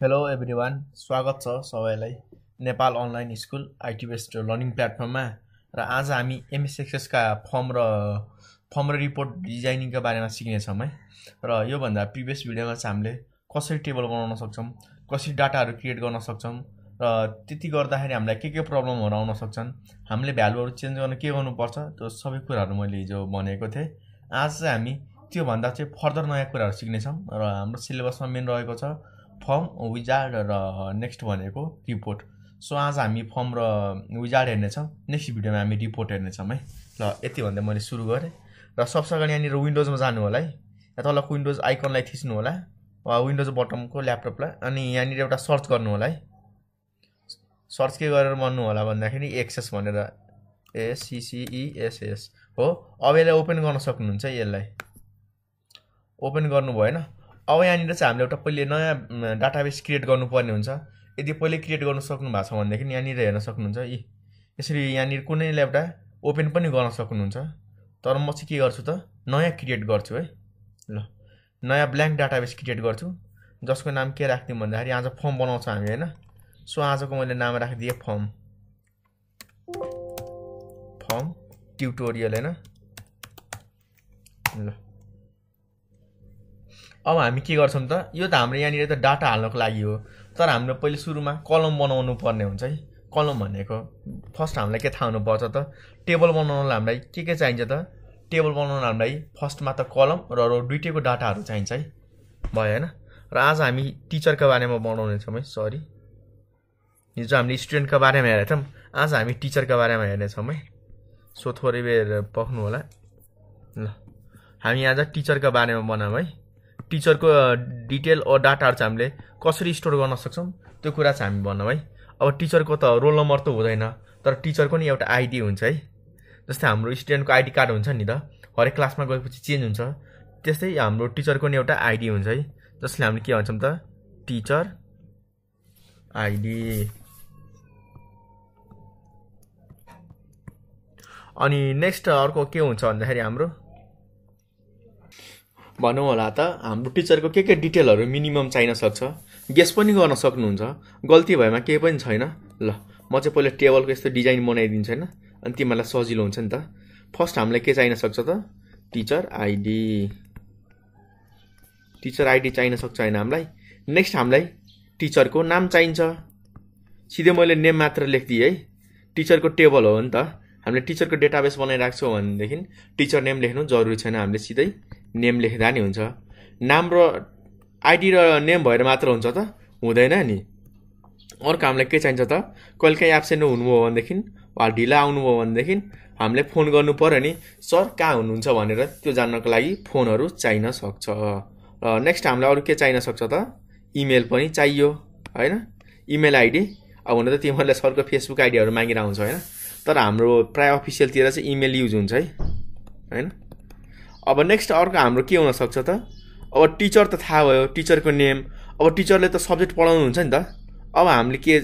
Hello every स्वागत छ सबैलाई. Nepal online school IT based learning प्लेटफर्ममा र आज हामी एमएसएक्सएसका फर्म र फर्म र रिपोर्ट डिजाइनिङका बारेमा सिक्नेछौँ है। र योभन्दा प्रिभियस भिडियोमा चाहिँ हामीले कसरी टेबल बनाउन सक्छौँ कसरी डाटाहरू क्रिएट गर्न सक्छौँ र त्यति गर्दाखेरि हामीलाई के के प्रब्लमहरू आउन सक्छन् हामीले भ्यालुहरू चेन्ज गर्न के गर्नुपर्छ त्यो सबै कुराहरू मैले हिजो भनेको थिएँ। आज चाहिँ हामी त्योभन्दा चाहिँ फर्दर नयाँ कुराहरू सिक्नेछौँ र हाम्रो सिलेबसमा मेन रहेको छ। फर्म विजार्ड र नेक्स्ट भनेको रिपोर्ट सो आज हामी फर्म र विजार्ड हेर्नेछौँ. नेक्स्ट भिडियोमा हामी रिपोर्ट हेर्नेछौँ है। ल यति भन्दा मैले सुरु गरेँ। र सबसे अगाडि यहाँनिर विन्डोजमा जानु होला है। या तलको विन्डोज आइकनलाई थिच्नु होला। वा विन्डोज बटमको ल्यापटपलाई अनि यहाँनिर एउटा सर्च गर्नु होला है। सर्च के गरेर भन्नु होला भन्दाखेरि एक्सेस भनेर। एसिसिइएसएस हो। अब यसलाई ओपन गर्न सक्नुहुन्छ यसलाई। ओपन गर्नु भएन। अब यहाँनिर चाहिँ हामीले एउटा पहिले नयाँ डाटाबेस क्रिएट गर्नुपर्ने हुन्छ। यदि पहिले क्रिएट गर्नु सक्नु भएको छ भनेदेखि यहाँनिर हेर्न सक्नुहुन्छ यी यसरी यहाँनिर कुनैलाई एउटा ओपन पनि गर्न सक्नुहुन्छ। तर म चाहिँ के गर्छु त? नयाँ क्रिएट गर्छु है। ल। नयाँ ब्ल्याङ्क डाटाबेस क्रिएट गर्छु। जसको नाम के राखिदिउँ भन्दाखेरि आज फर्म बनाउँछ हामी होइन? सो आजको मैले नाम राखिदिएँ फर्म फर्म ट्युटोरियल होइन? ल। अब हामी के गर्छौँ त? यो त हाम्रो यहाँनिर त डाटा हाल्नको लागि हो। तर हाम्रो पहिले सुरुमा कलम बनाउनु पर्ने हुन्छ है। कलम भनेको फर्स्ट हामीलाई के थाहा हुनुपर्छ त? टेबल बनाउनलाई हामीलाई के के चाहिन्छ त? टेबल बनाउन हामीलाई फर्स्टमा त कलम र रो दुइटैको डाटाहरू चाहिन्छ है। भयो होइन? र आज हामी टिचरको बारेमा बनाउनेछौँ है सरी। हिजो हामीले स्टुडेन्टको बारेमा हेरेको थियौँ। आज हामी टिचरको बारेमा हेर्नेछौँ है। सो थोरै बेर पक्नु होला ल हामी आज टिचरको बारेमा बनाऊँ है। टिचरको डिटेल ओ डाटाहरू चाहिँ हामीले कसरी स्टोर गर्न सक्छौँ त्यो कुरा चाहिँ हामी भनौँ है। अब टिचरको त रोल नम्बर त हुँदैन तर टिचरको नि एउटा आइडी हुन्छ है। जस्तै हाम्रो स्टुडेन्टको आइडी कार्ड हुन्छ नि त हरेक क्लासमा गएपछि चेन्ज हुन्छ। त्यस्तै हाम्रो टिचरको नि एउटा आइडी हुन्छ है जसले हामीले के भन्छौँ त टिचर आइडी। अनि नेक्स्ट अर्को के हुन्छ भन्दाखेरि हाम्रो भनौँ होला त हाम्रो टिचरको के के डिटेलहरू मिनिमम चाहिन सक्छ। गेस पनि गर्न सक्नुहुन्छ। गल्ती भएमा केही पनि छैन। ल म चाहिँ पहिला टेबलको यस्तो डिजाइन बनाइदिन्छु होइन। अनि तिमीहरूलाई सजिलो हुन्छ नि त। फर्स्ट हामीलाई के चाहिन सक्छ त? Teacher ID. टिचर आइडी चाहिन सक्छ होइन हामीलाई। नेक्स्ट हामीलाई टिचरको नाम चाहिन्छ। सिधै मैले नेम मात्र लेखिदिएँ है। टिचरको टेबल हो नि त। हामीले टिचरको डेटाबेस बनाइरहेको छौँ भनेदेखि टिचर नेम लेख्नु जरुरी छैन। हामीले सिधै नेम लेख्दा नि हुन्छ। नाम र आइडी र नेम भएर मात्र हुन्छ त। हुँदैन नि। अर्को हामीलाई के चाहिन्छ त? कहिले काहीँ एब्सेन्ट हुनुभयो भनेदेखि वा ढिला आउनुभयो भनेदेखि हामीले फोन गर्नु पऱ्यो नि। सर कहाँ हुनुहुन्छ भनेर त्यो जान्नको लागि फोनहरू चाहिन सक्छ। र नेक्स्ट हामीलाई अरू के चाहिन सक्छ त? इमेल पनि चाहियो होइन? इमेल आइडी अब हुन त तिमीहरूले सरको फेसबुक आइडीहरू मागेर आउँछ होइन? तर हाम्रो प्रायः अफिसियलतिर चाहिँ इमेल युज हुन्छ है। होइन? अब नेक्स्ट अर्को हाम्रो के हुनसक्छ त? अब टिचर त थाहा भयो टिचरको नेम अब टिचरले त सब्जेक्ट पढाउनु हुन्छ नि त। अब हामीले के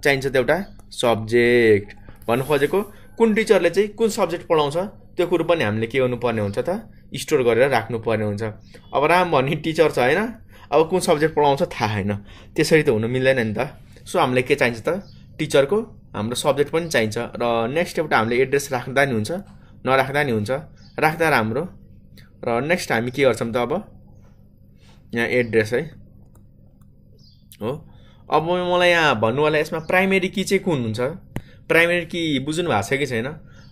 चाहिन्छ त एउटा? सब्जेक्ट भन्नु खोजेको कुन टिचरले चाहिँ कुन सब्जेक्ट पढाउँछ त्यो कुरो पनि हामीले के गर्नुपर्ने हुन्छ त? स्टोर गरेर राख्नुपर्ने हुन्छ। अब राम भन्ने टिचर छ होइन? अब कुन सब्जेक्ट पढाउँछ थाहा छैन त्यसरी त हुनु मिल्दैन नि त। सो हामीलाई के चाहिन्छ त? टिचरको हाम्रो सब्जेक्ट पनि चाहिन्छ। र नेक्स्ट एउटा हामीले एड्रेस राख्दा नि हुन्छ। नराख्दा नि हुन्छ। राख्दा राम्रो। र नेक्स्ट हामी के गर्छौँ त अब? यहाँ एड्रेस है। हो। अब मलाई यहाँ भन्नु होला यसमा प्राइमेरी की चाहिँ कुन हुन्छ? प्राइमेरी की बुझ्नु भएको छ कि छैन?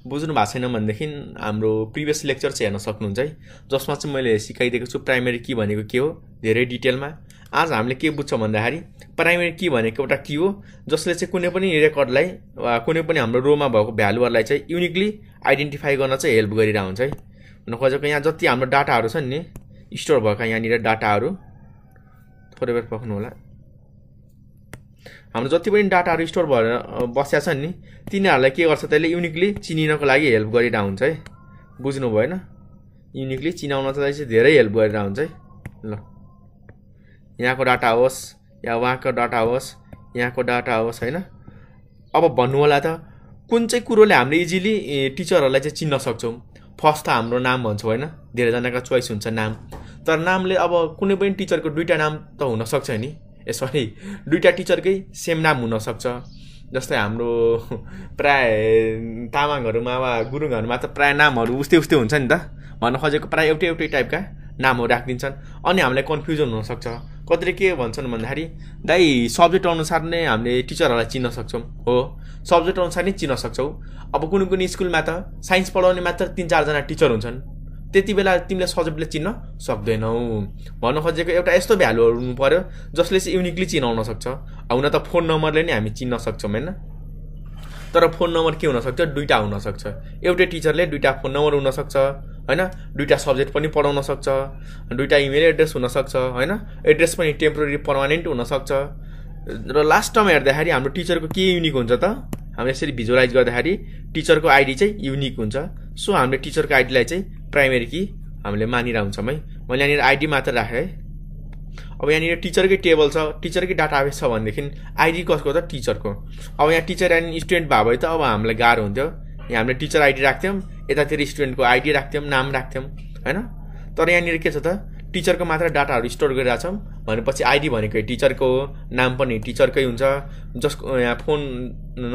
बुझ्नु भएको छैन भनेदेखि हाम्रो प्रिभियस लेक्चर चाहिँ हेर्न सक्नुहुन्छ है। जसमा चाहिँ मैले सिकाइदिएको छु प्राइमेरी की भनेको के हो? धेरै डिटेलमा आज हामीले के बुझ्छौँ भन्दाखेरि प्राइमेरी की भनेको एउटा की हो जसले चाहिँ कुनै पनि रेकर्डलाई वा कुनै पनि हाम्रो रोमा भएको भ्यालुहरूलाई चाहिँ युनिकली आइडेन्टिफाई गर्न चाहिँ हेल्प गरिरहेको हुन्छ है। खोजेको यहाँ जति हाम्रो डाटाहरू छन् नि स्टोर भएका यहाँनिर डाटाहरू थोरै बेर पक्नु होला हाम्रो जति पनि डाटाहरू स्टोर भएर बसेका छन् नि तिनीहरूलाई के गर्छ त्यसले युनिकली चिनिनको लागि हेल्प गरिरहेको हुन्छ है। बुझ्नु भएन? युनिकली चिनाउन चाहिँ धेरै हेल्प गरिरहेको हुन्छ है। ल। यहाँको डाटा होस् या उहाँको डाटा होस् यहाँको डाटा होस् होइन? अब भन्नु होला त कुन चाहिँ कुरोले हामीले इजिली टिचरहरूलाई चाहिँ चिन्न सक्छौँ? फर्स्ट त हाम्रो नाम भन्छौँ होइन? धेरैजनाको चोइस हुन्छ नाम। तर नामले अब कुनै पनि टिचरको दुइटा नाम त हुनसक्छ नि। ए सरी दुइटा टिचरकै सेम नाम हुनसक्छ। जस्तै हाम्रो प्राय तामाङहरूमा वा गुरुङहरूमा त प्राय नामहरू उस्तै उस्तै हुन्छ नि त। भन्न खोजेको प्राय एउटै एउटै टाइपका नामहरू राखिदिन्छन्। अनि हामीलाई कन्फ्युजन हुनसक्छ। कतिले के भन्छन् भन्दाखेरि दाइ सब्जेक्ट अनुसार नै हामीले टिचरहरूलाई चिन्न सक्छौँ। हो सब्जेक्ट अनुसार नै चिन्न सक्छौँ। अब कुनै कुनै स्कुलमा त साइन्स पढाउने मात्र तिन चारजना टिचर हुन्छन्। त्यति बेला तिमीले सजिलोले चिन्न सक्दैनौ। भन्न खोजेको एउटा यस्तो भ्यालुहरू हुनु पऱ्यो जसले चाहिँ युनिकली चिनाउन सक्छ। हुन त फोन नम्बरले नै हामी चिन्न सक्छौँ होइन? तर फोन नम्बर के हुनसक्छ? दुइटा हुनसक्छ। एउटै टिचरले दुइटा फोन नम्बर हुनसक्छ। होइन? दुइटा सब्जेक्ट पनि पढाउन सक्छ दुइटा इमेल एड्रेस हुनसक्छ होइन? एड्रेस पनि टेम्पोररी पर्मानेन्ट हुनसक्छ र लास्ट टर्म हेर्दाखेरि हाम्रो टिचरको के युनिक हुन्छ त? हामीले यसरी भिजुअलाइज गर्दाखेरि टिचरको आइडी चाहिँ युनिक हुन्छ। सो हामीले टिचरको आइडीलाई चाहिँ प्राइमेरी कि हामीले मानिरहेको हुन्छौँ है। मैले यहाँनिर आइडी मात्र राखेँ है। अब यहाँनिर टिचरकै टेबल छ टिचरकै डाटाबेस छ भनेदेखि आइडी कसको त टिचरको अब यहाँ टिचर एन्ड स्टुडेन्ट भए त अब हामीलाई गाह्रो हुन्थ्यो। यहाँ हामीले टिचर आइडी राख्थ्यौँ यतातिर स्टुडेन्टको आइडी राख्थ्यौँ नाम राख्थ्यौँ होइन तर यहाँनिर के छ त? टिचरको मात्र डाटाहरू स्टोर गरिरहेको छौँ भनेपछि आइडी भनेको टिचरको नाम पनि टिचरकै हुन्छ जसको यहाँ फोन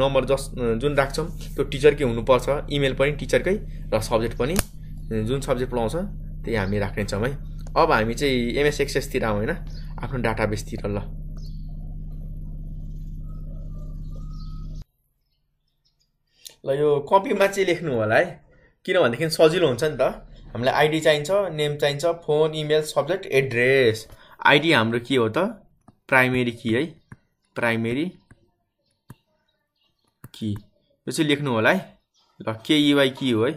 नम्बर जस जुन राख्छौँ त्यो टिचरकै हुनुपर्छ इमेल पनि टिचरकै र सब्जेक्ट पनि जुन सब्जेक्ट पढाउँछ त्यही हामी राख्नेछौँ है। अब हामी चाहिँ एमएस एक्सेसतिर आउँ होइन आफ्नो डाटाबेसतिर ल। ल यो कपीमा चाहिँ लेख्नु होला है। किनभनेदेखि सजिलो हुन्छ नि त। हामीलाई आइडी चाहिन्छ नेम चाहिन्छ phone email subject address. ID हाम्रो के हो त? प्राइमेरी की है? प्राइमेरी कि। यो चाहिँ लेख्नु होला है। ल केइवाई की हो है।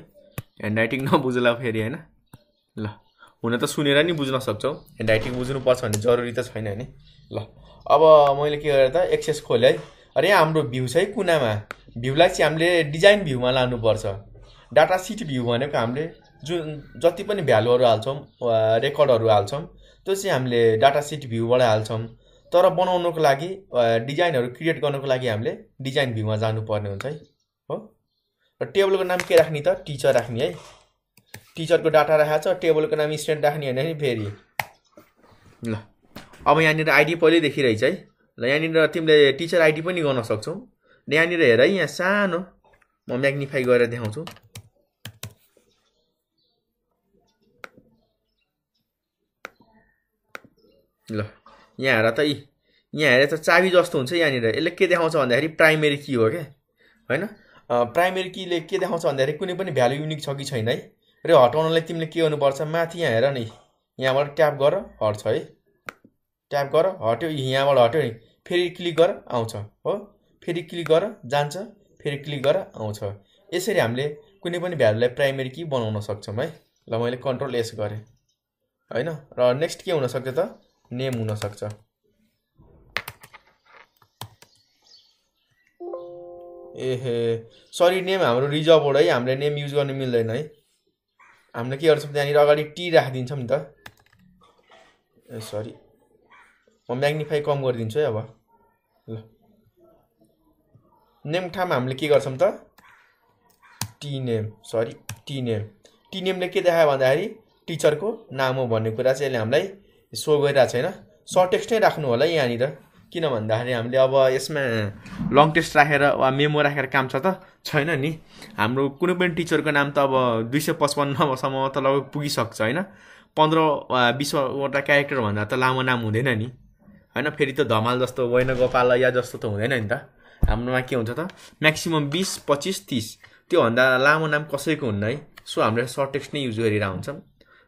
ह्यान्ड राइटिङ नबुझ्ला फेरि होइन? ल हुन त सुनेर नि बुझ्न सक्छौ। ह्यान्ड राइटिङ बुझ्नुपर्छ भन्ने जरुरी त छैन नि। ल अब मैले के गरेँ त एक्सेस खोलेँ है। अरे हाम्रो भ्यू छ है कुनामा? भ्यूलाई चाहिँ हामीले डिजाइन भ्यूमा लानुपर्छ। डाटा सिट भ्यू भनेको हामीले जुन जति पनि भ्यालुहरू हाल्छौँ रेकर्डहरू हाल्छौँ त्यो चाहिँ हामीले डाटा सिट भ्यूबाट हाल्छौँ। तर बनाउनुको लागि डिजाइनहरू क्रिएट गर्नुको लागि हामीले डिजाइन भ्यूमा जानुपर्ने हुन्छ है। हो? र टेबलको नाम के राख्ने त? टिचर राख्ने है। टिचरको डाटा राखेको छ टेबलको नाम स्टुडेन्ट राख्ने होइन नि फेरि। ल अब यहाँनिर आइडी पहिल्यै देखिरहेछ है। ल यहाँनिर तिमीले टिचर आइडी पनि गर्न सक्छौ। यहाँनिर हेर है यहाँ सानो म म्याग्निफाई गरेर देखाउँछु। ल यहाँ हेर त यी यहाँ हेरेर त चाबी जस्तो हुन्छ यहाँनिर। यसले के देखाउँछ भन्दाखेरि प्राइमेरी की हो क्या? होइन? प्राइमेरी कीले के देखाउँछ भन्दाखेरि कुनै पनि भ्यालु युनिक छ कि छैन है? र हटाउनलाई तिमीले के गर्नुपर्छ? माथि यहाँ हेर नि। यहाँबाट ट्याप गर हट्छ है। ट्याप गर हट्यो यहाँबाट हट्यो नि। फेरि क्लिक गर आउँछ। हो? फेरि क्लिक गर जान्छ। फेरि क्लिक गर आउँछ। यसरी हामीले कुनै पनि भ्यालुलाई प्राइमेरी की बनाउन सक्छौँ है। ल मैले कन्ट्रोल एस गरेँ। होइन? र नेक्स्ट के हुनसक्छ त? नेम हुनसक्छ। एहे सरी नेम हाम्रो रिजर्भबाट है। हामीले नेम युज गर्नु मिल्दैन है। हामीले के गर्छौँ त्यहाँनिर अगाडि टी राखिदिन्छौँ नि त। ए सरी म म्याग्निफाई कम गरिदिन्छु है अब। ल। नेम ठाउँमा हामीले के गर्छौँ त? T name sorry T name. T नेमले के देखायो भन्दाखेरि टिचरको नाम हो भन्ने कुरा चाहिँ यसले हामीलाई सो गरिरहेको छैन। सर्ट टेक्स्ट नै राख्नु होला यहाँनिर। किन भन्दाखेरि हामीले अब यसमा लङ टेस्ट राखेर वा मेमो राखेर काम छ त? छैन नि। हाम्रो कुनै पनि टिचरको नाम त अब दुई सय पचपन्नसम्म त लगभग पुगिसक्छ होइन? पन्ध्र बिसवटा क्यारेक्टरभन्दा त लामो नाम हुँदैन नि। होइन फेरि त धमाल जस्तो वैन गोपाल या जस्तो त हुँदैन नि त। हाम्रोमा के हुन्छ त म्याक्सिमम् बिस पच्चिस तिस। त्योभन्दा लामो नाम कसैको हुन्न है? सो हामीले सर्ट टेक्स्ट नै युज गरिरहेको हुन्छौँ।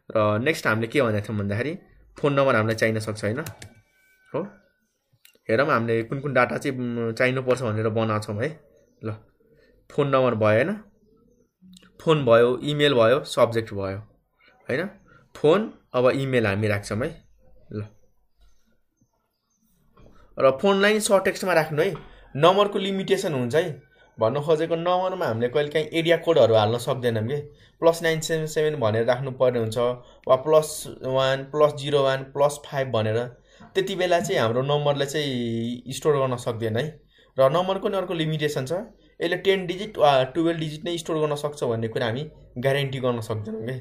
र नेक्स्ट हामीले के भनेको थियौँ भन्दाखेरि फोन नम्बर हामीलाई चाहिन सक्छ होइन? हो? हेरौँ हामीले कुन कुन डाटा चाहिँ चाहिनुपर्छ भनेर बनाएको छौँ है। ल फोन नम्बर भयो होइन? फोन भयो इमेल भयो सब्जेक्ट भयो। होइन? फोन अब इमेल हामी राख्छौँ है। ल। र फोनलाई नि सर्ट टेक्स्टमा राख्नु है। नम्बरको लिमिटेसन हुन्छ है। भन्नु खोजेको नम्बरमा हामीले कहिले काहीँ एरिया कोडहरू हाल्न सक्दैनौँ कि। प्लस नाइन सेभेन सेभेन भनेर राख्नुपर्ने हुन्छ वा plus one plus zero one plus five भनेर। त्यति बेला चाहिँ हाम्रो नम्बरलाई चाहिँ स्टोर गर्न सक्दैन है। र नम्बरको नि अर्को लिमिटेसन छ? यसले टेन डिजिट वा टुवेल्भ डिजिट नै स्टोर गर्न सक्छ भन्ने कुरा हामी ग्यारेन्टी गर्न सक्दैनौँ कि।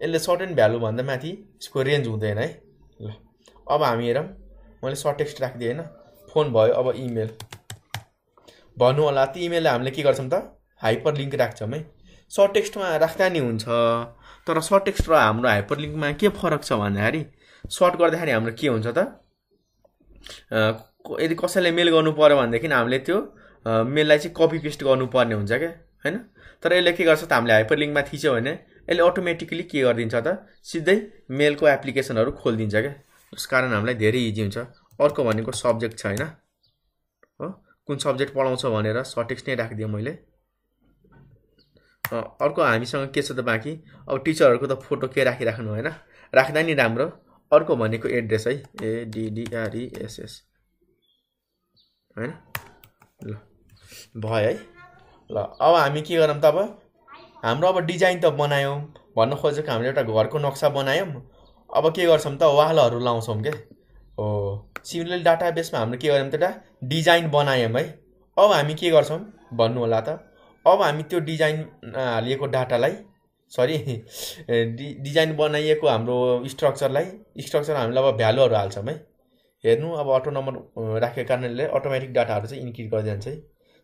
यसले सर्टेन भ्यालुभन्दा माथि यसको रेन्ज हुँदैन है। ल अब हामी हेरौँ। मैले सर्ट टेक्स्ट राखिदिएँ होइन। फोन भयो अब इमेल भन्नु होला त्यो इमेललाई हामीले के गर्छौँ त? हाइपर लिङ्क राख्छौँ है। सर्ट टेक्स्टमा राख्दा नि हुन्छ। तर सर्ट टेक्स्ट र हाम्रो हाइपर लिङ्कमा के फरक छ भन्दाखेरि सर्ट गर्दाखेरि हाम्रो के हुन्छ त? यदि कसैलाई मेल गर्नु पऱ्यो भनेदेखि हामीले त्यो मेललाई चाहिँ कपी पेस्ट गर्नुपर्ने हुन्छ क्या होइन? तर यसले के गर्छ त? हामीले हाइपर लिङ्कमा थिच्यो भने यसले अटोमेटिकली के गरिदिन्छ त? सिधै मेलको एप्लिकेसनहरू खोलिदिन्छ क्या। त्यस कारण हामीलाई धेरै इजी हुन्छ। अर्को भनेको सब्जेक्ट छ होइन हो? कुन सब्जेक्ट पढाउँछ भनेर सटेक्स नै राखिदिएँ मैले। अर्को हामीसँग के छ त बाँकी? अब टिचरहरूको त फोटो के राखिराख्नु होइन? राख्दा नि राम्रो। अर्को भनेको एड्रेस है एडिडिआरइएसएस होइन? ल भयो है। ल अब हामी के गरौँ त अब? हाम्रो अब डिजाइन त बनायौँ। भन्न खोजेको हामीले एउटा घरको नक्सा बनायौँ। अब के गर्छौँ त? वालहरू लाउँछौँ के? हो सिमिलरली डाटाबेसमा हामीले के गर्यौँ त डिजाइन बनायौँ है। अब हामी के गर्छौँ? भन्नु होला त। अब हामी त्यो डिजाइन हालिएको डाटालाई सरी डि डिजाइन बनाइएको हाम्रो स्ट्रक्चरलाई स्ट्रक्चर हामीले अब भ्यालुहरू हाल्छौँ है। हेर्नु अब अटो नम्बर राखेको कारणले अटोमेटिक डाटाहरू चाहिँ इन्क्रिज गरिदिन्छ है।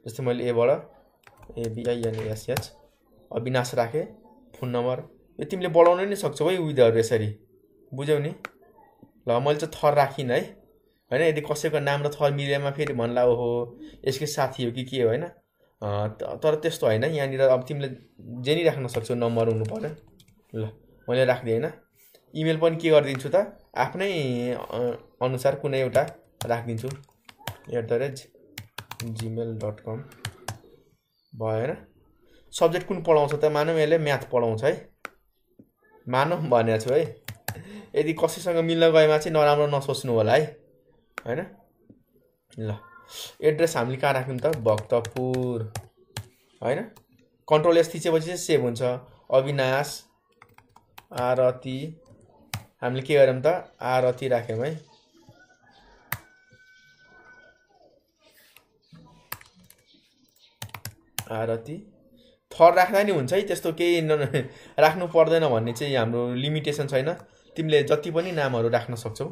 जस्तै मैले एबाट एबिआइएनएसएच अविनाश राखेँ फोन नम्बर यो तिमीले बढाउन नै सक्छौ है उयोहरू यसरी। बुझ्यौ नि? ल मैले चाहिँ थर राखिनँ है। होइन यदि कसैको नाम र थर मिलेमा फेरि भन्ला ओहो यसकै साथी हो कि के हो होइन? तर त्यस्तो होइन यहाँनिर अब तिमीले जे नि राख्न सक्छौ नम्बर हुनु पऱ्यो ल मैले राखिदिएँ होइन? इमेल पनि के गरिदिन्छु त? आफ्नै अनुसार कुनै एउटा राखिदिन्छु। At the rate Gmail dot com भयो होइन? सब्जेक्ट कुन पढाउँछ त? मानौँ यसले म्याथ पढाउँछ है। मानौँ भनेको छु है। यदि कसैसँग मिल्न गएमा चाहिँ नराम्रो नसोच्नु होला है। होइन? ल एड्रेस हामीले कहाँ राख्यौँ त? भक्तपुर। होइन? कन्ट्रोल एस थिचेपछि चाहिँ सेभ हुन्छ। अविनाश आरती। हामीले के गर्यौँ त? आरती राख्यौँ है। आरती। थर राख्दा नि हुन्छ है त्यस्तो केही राख्नु पर्दैन भन्ने चाहिँ हाम्रो लिमिटेसन छैन। तिमीले जति पनि नामहरू राख्न सक्छौ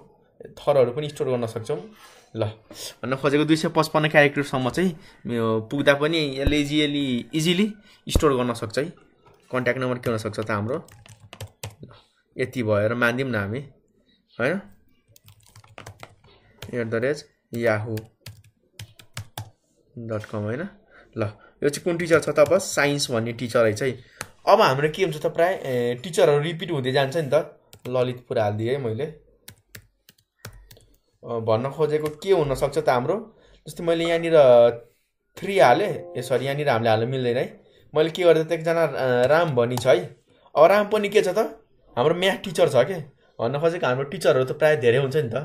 थरहरू पनि स्टोर गर्न सक्छौ ल। भन्न खोजेको दुई सय पचपन्न क्यारेक्टरसम्म चाहिँ पुग्दा पनि यसले इजिली इजिली स्टोर गर्न सक्छ है। कन्ट्याक्ट नम्बर के हुनसक्छ त हाम्रो? यति भएर मानिदिउँ न हामी होइन? At the rate Yahoo dot com होइन? ल यो चाहिँ कुन टिचर छ त अब साइन्स भन्ने टिचर है चाहिँ। अब हाम्रो के हुन्छ त प्रायः टिचरहरू रिपिट हुँदै जान्छ नि त। ललितपुर हालिदिएँ है मैले। भन्न खोजेको के हुनसक्छ त हाम्रो? जस्तै मैले यहाँनिर थ्री हालेँ। ए सरी यहाँनिर हामीले हाल्नु मिल्दैन है। मैले के गर्दा त एकजना राम भनी छ है। अब राम पनि के छ त? हाम्रो म्याथ टिचर छ कि? भन्न खोजेको हाम्रो टिचरहरू त प्रायः धेरै हुन्छ नि त।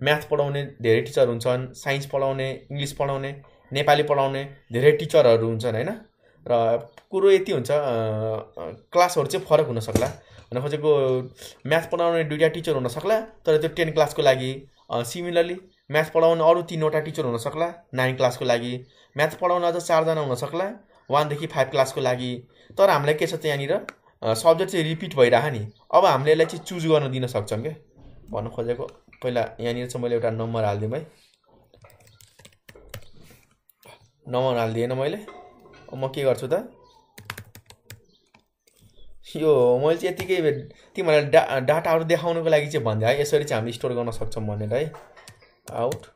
म्याथ पढाउने धेरै टिचर हुन्छन् साइन्स पढाउने इङ्ग्लिस पढाउने नेपाली पढाउने धेरै टिचरहरू हुन्छन् होइन? र कुरो यति हुन्छ क्लासहरू चाहिँ फरक हुनसक्ला। भन्न खोजेको म्याथ पढाउने दुइटा टिचर हुनसक्ला तर त्यो टेन क्लासको लागि सिमिलरली म्याथ पढाउने अरू तिनवटा टिचर हुनसक्ला नाइन क्लासको लागि। म्याथ पढाउन अझ चारजना हुनसक्ला वानदेखि फाइभ क्लासको लागि। तर हामीलाई के छ त यहाँनिर? सब्जेक्ट चाहिँ रिपिट भइरह नि। अब हामीले यसलाई चाहिँ चुज गर्न दिन सक्छौँ क्या भन्नु खोजेको। पहिला यहाँनिर चाहिँ मैले एउटा नम्बर हालिदिउँ है नम्बर हालिदिएन मैले। म के गर्छु त? यो मैले चाहिँ यतिकै तिमीहरूलाई डा डाटाहरू देखाउनुको लागि चाहिँ भन्दै है यसरी चाहिँ हामीले स्टोर गर्न सक्छौँ भनेर है। आउट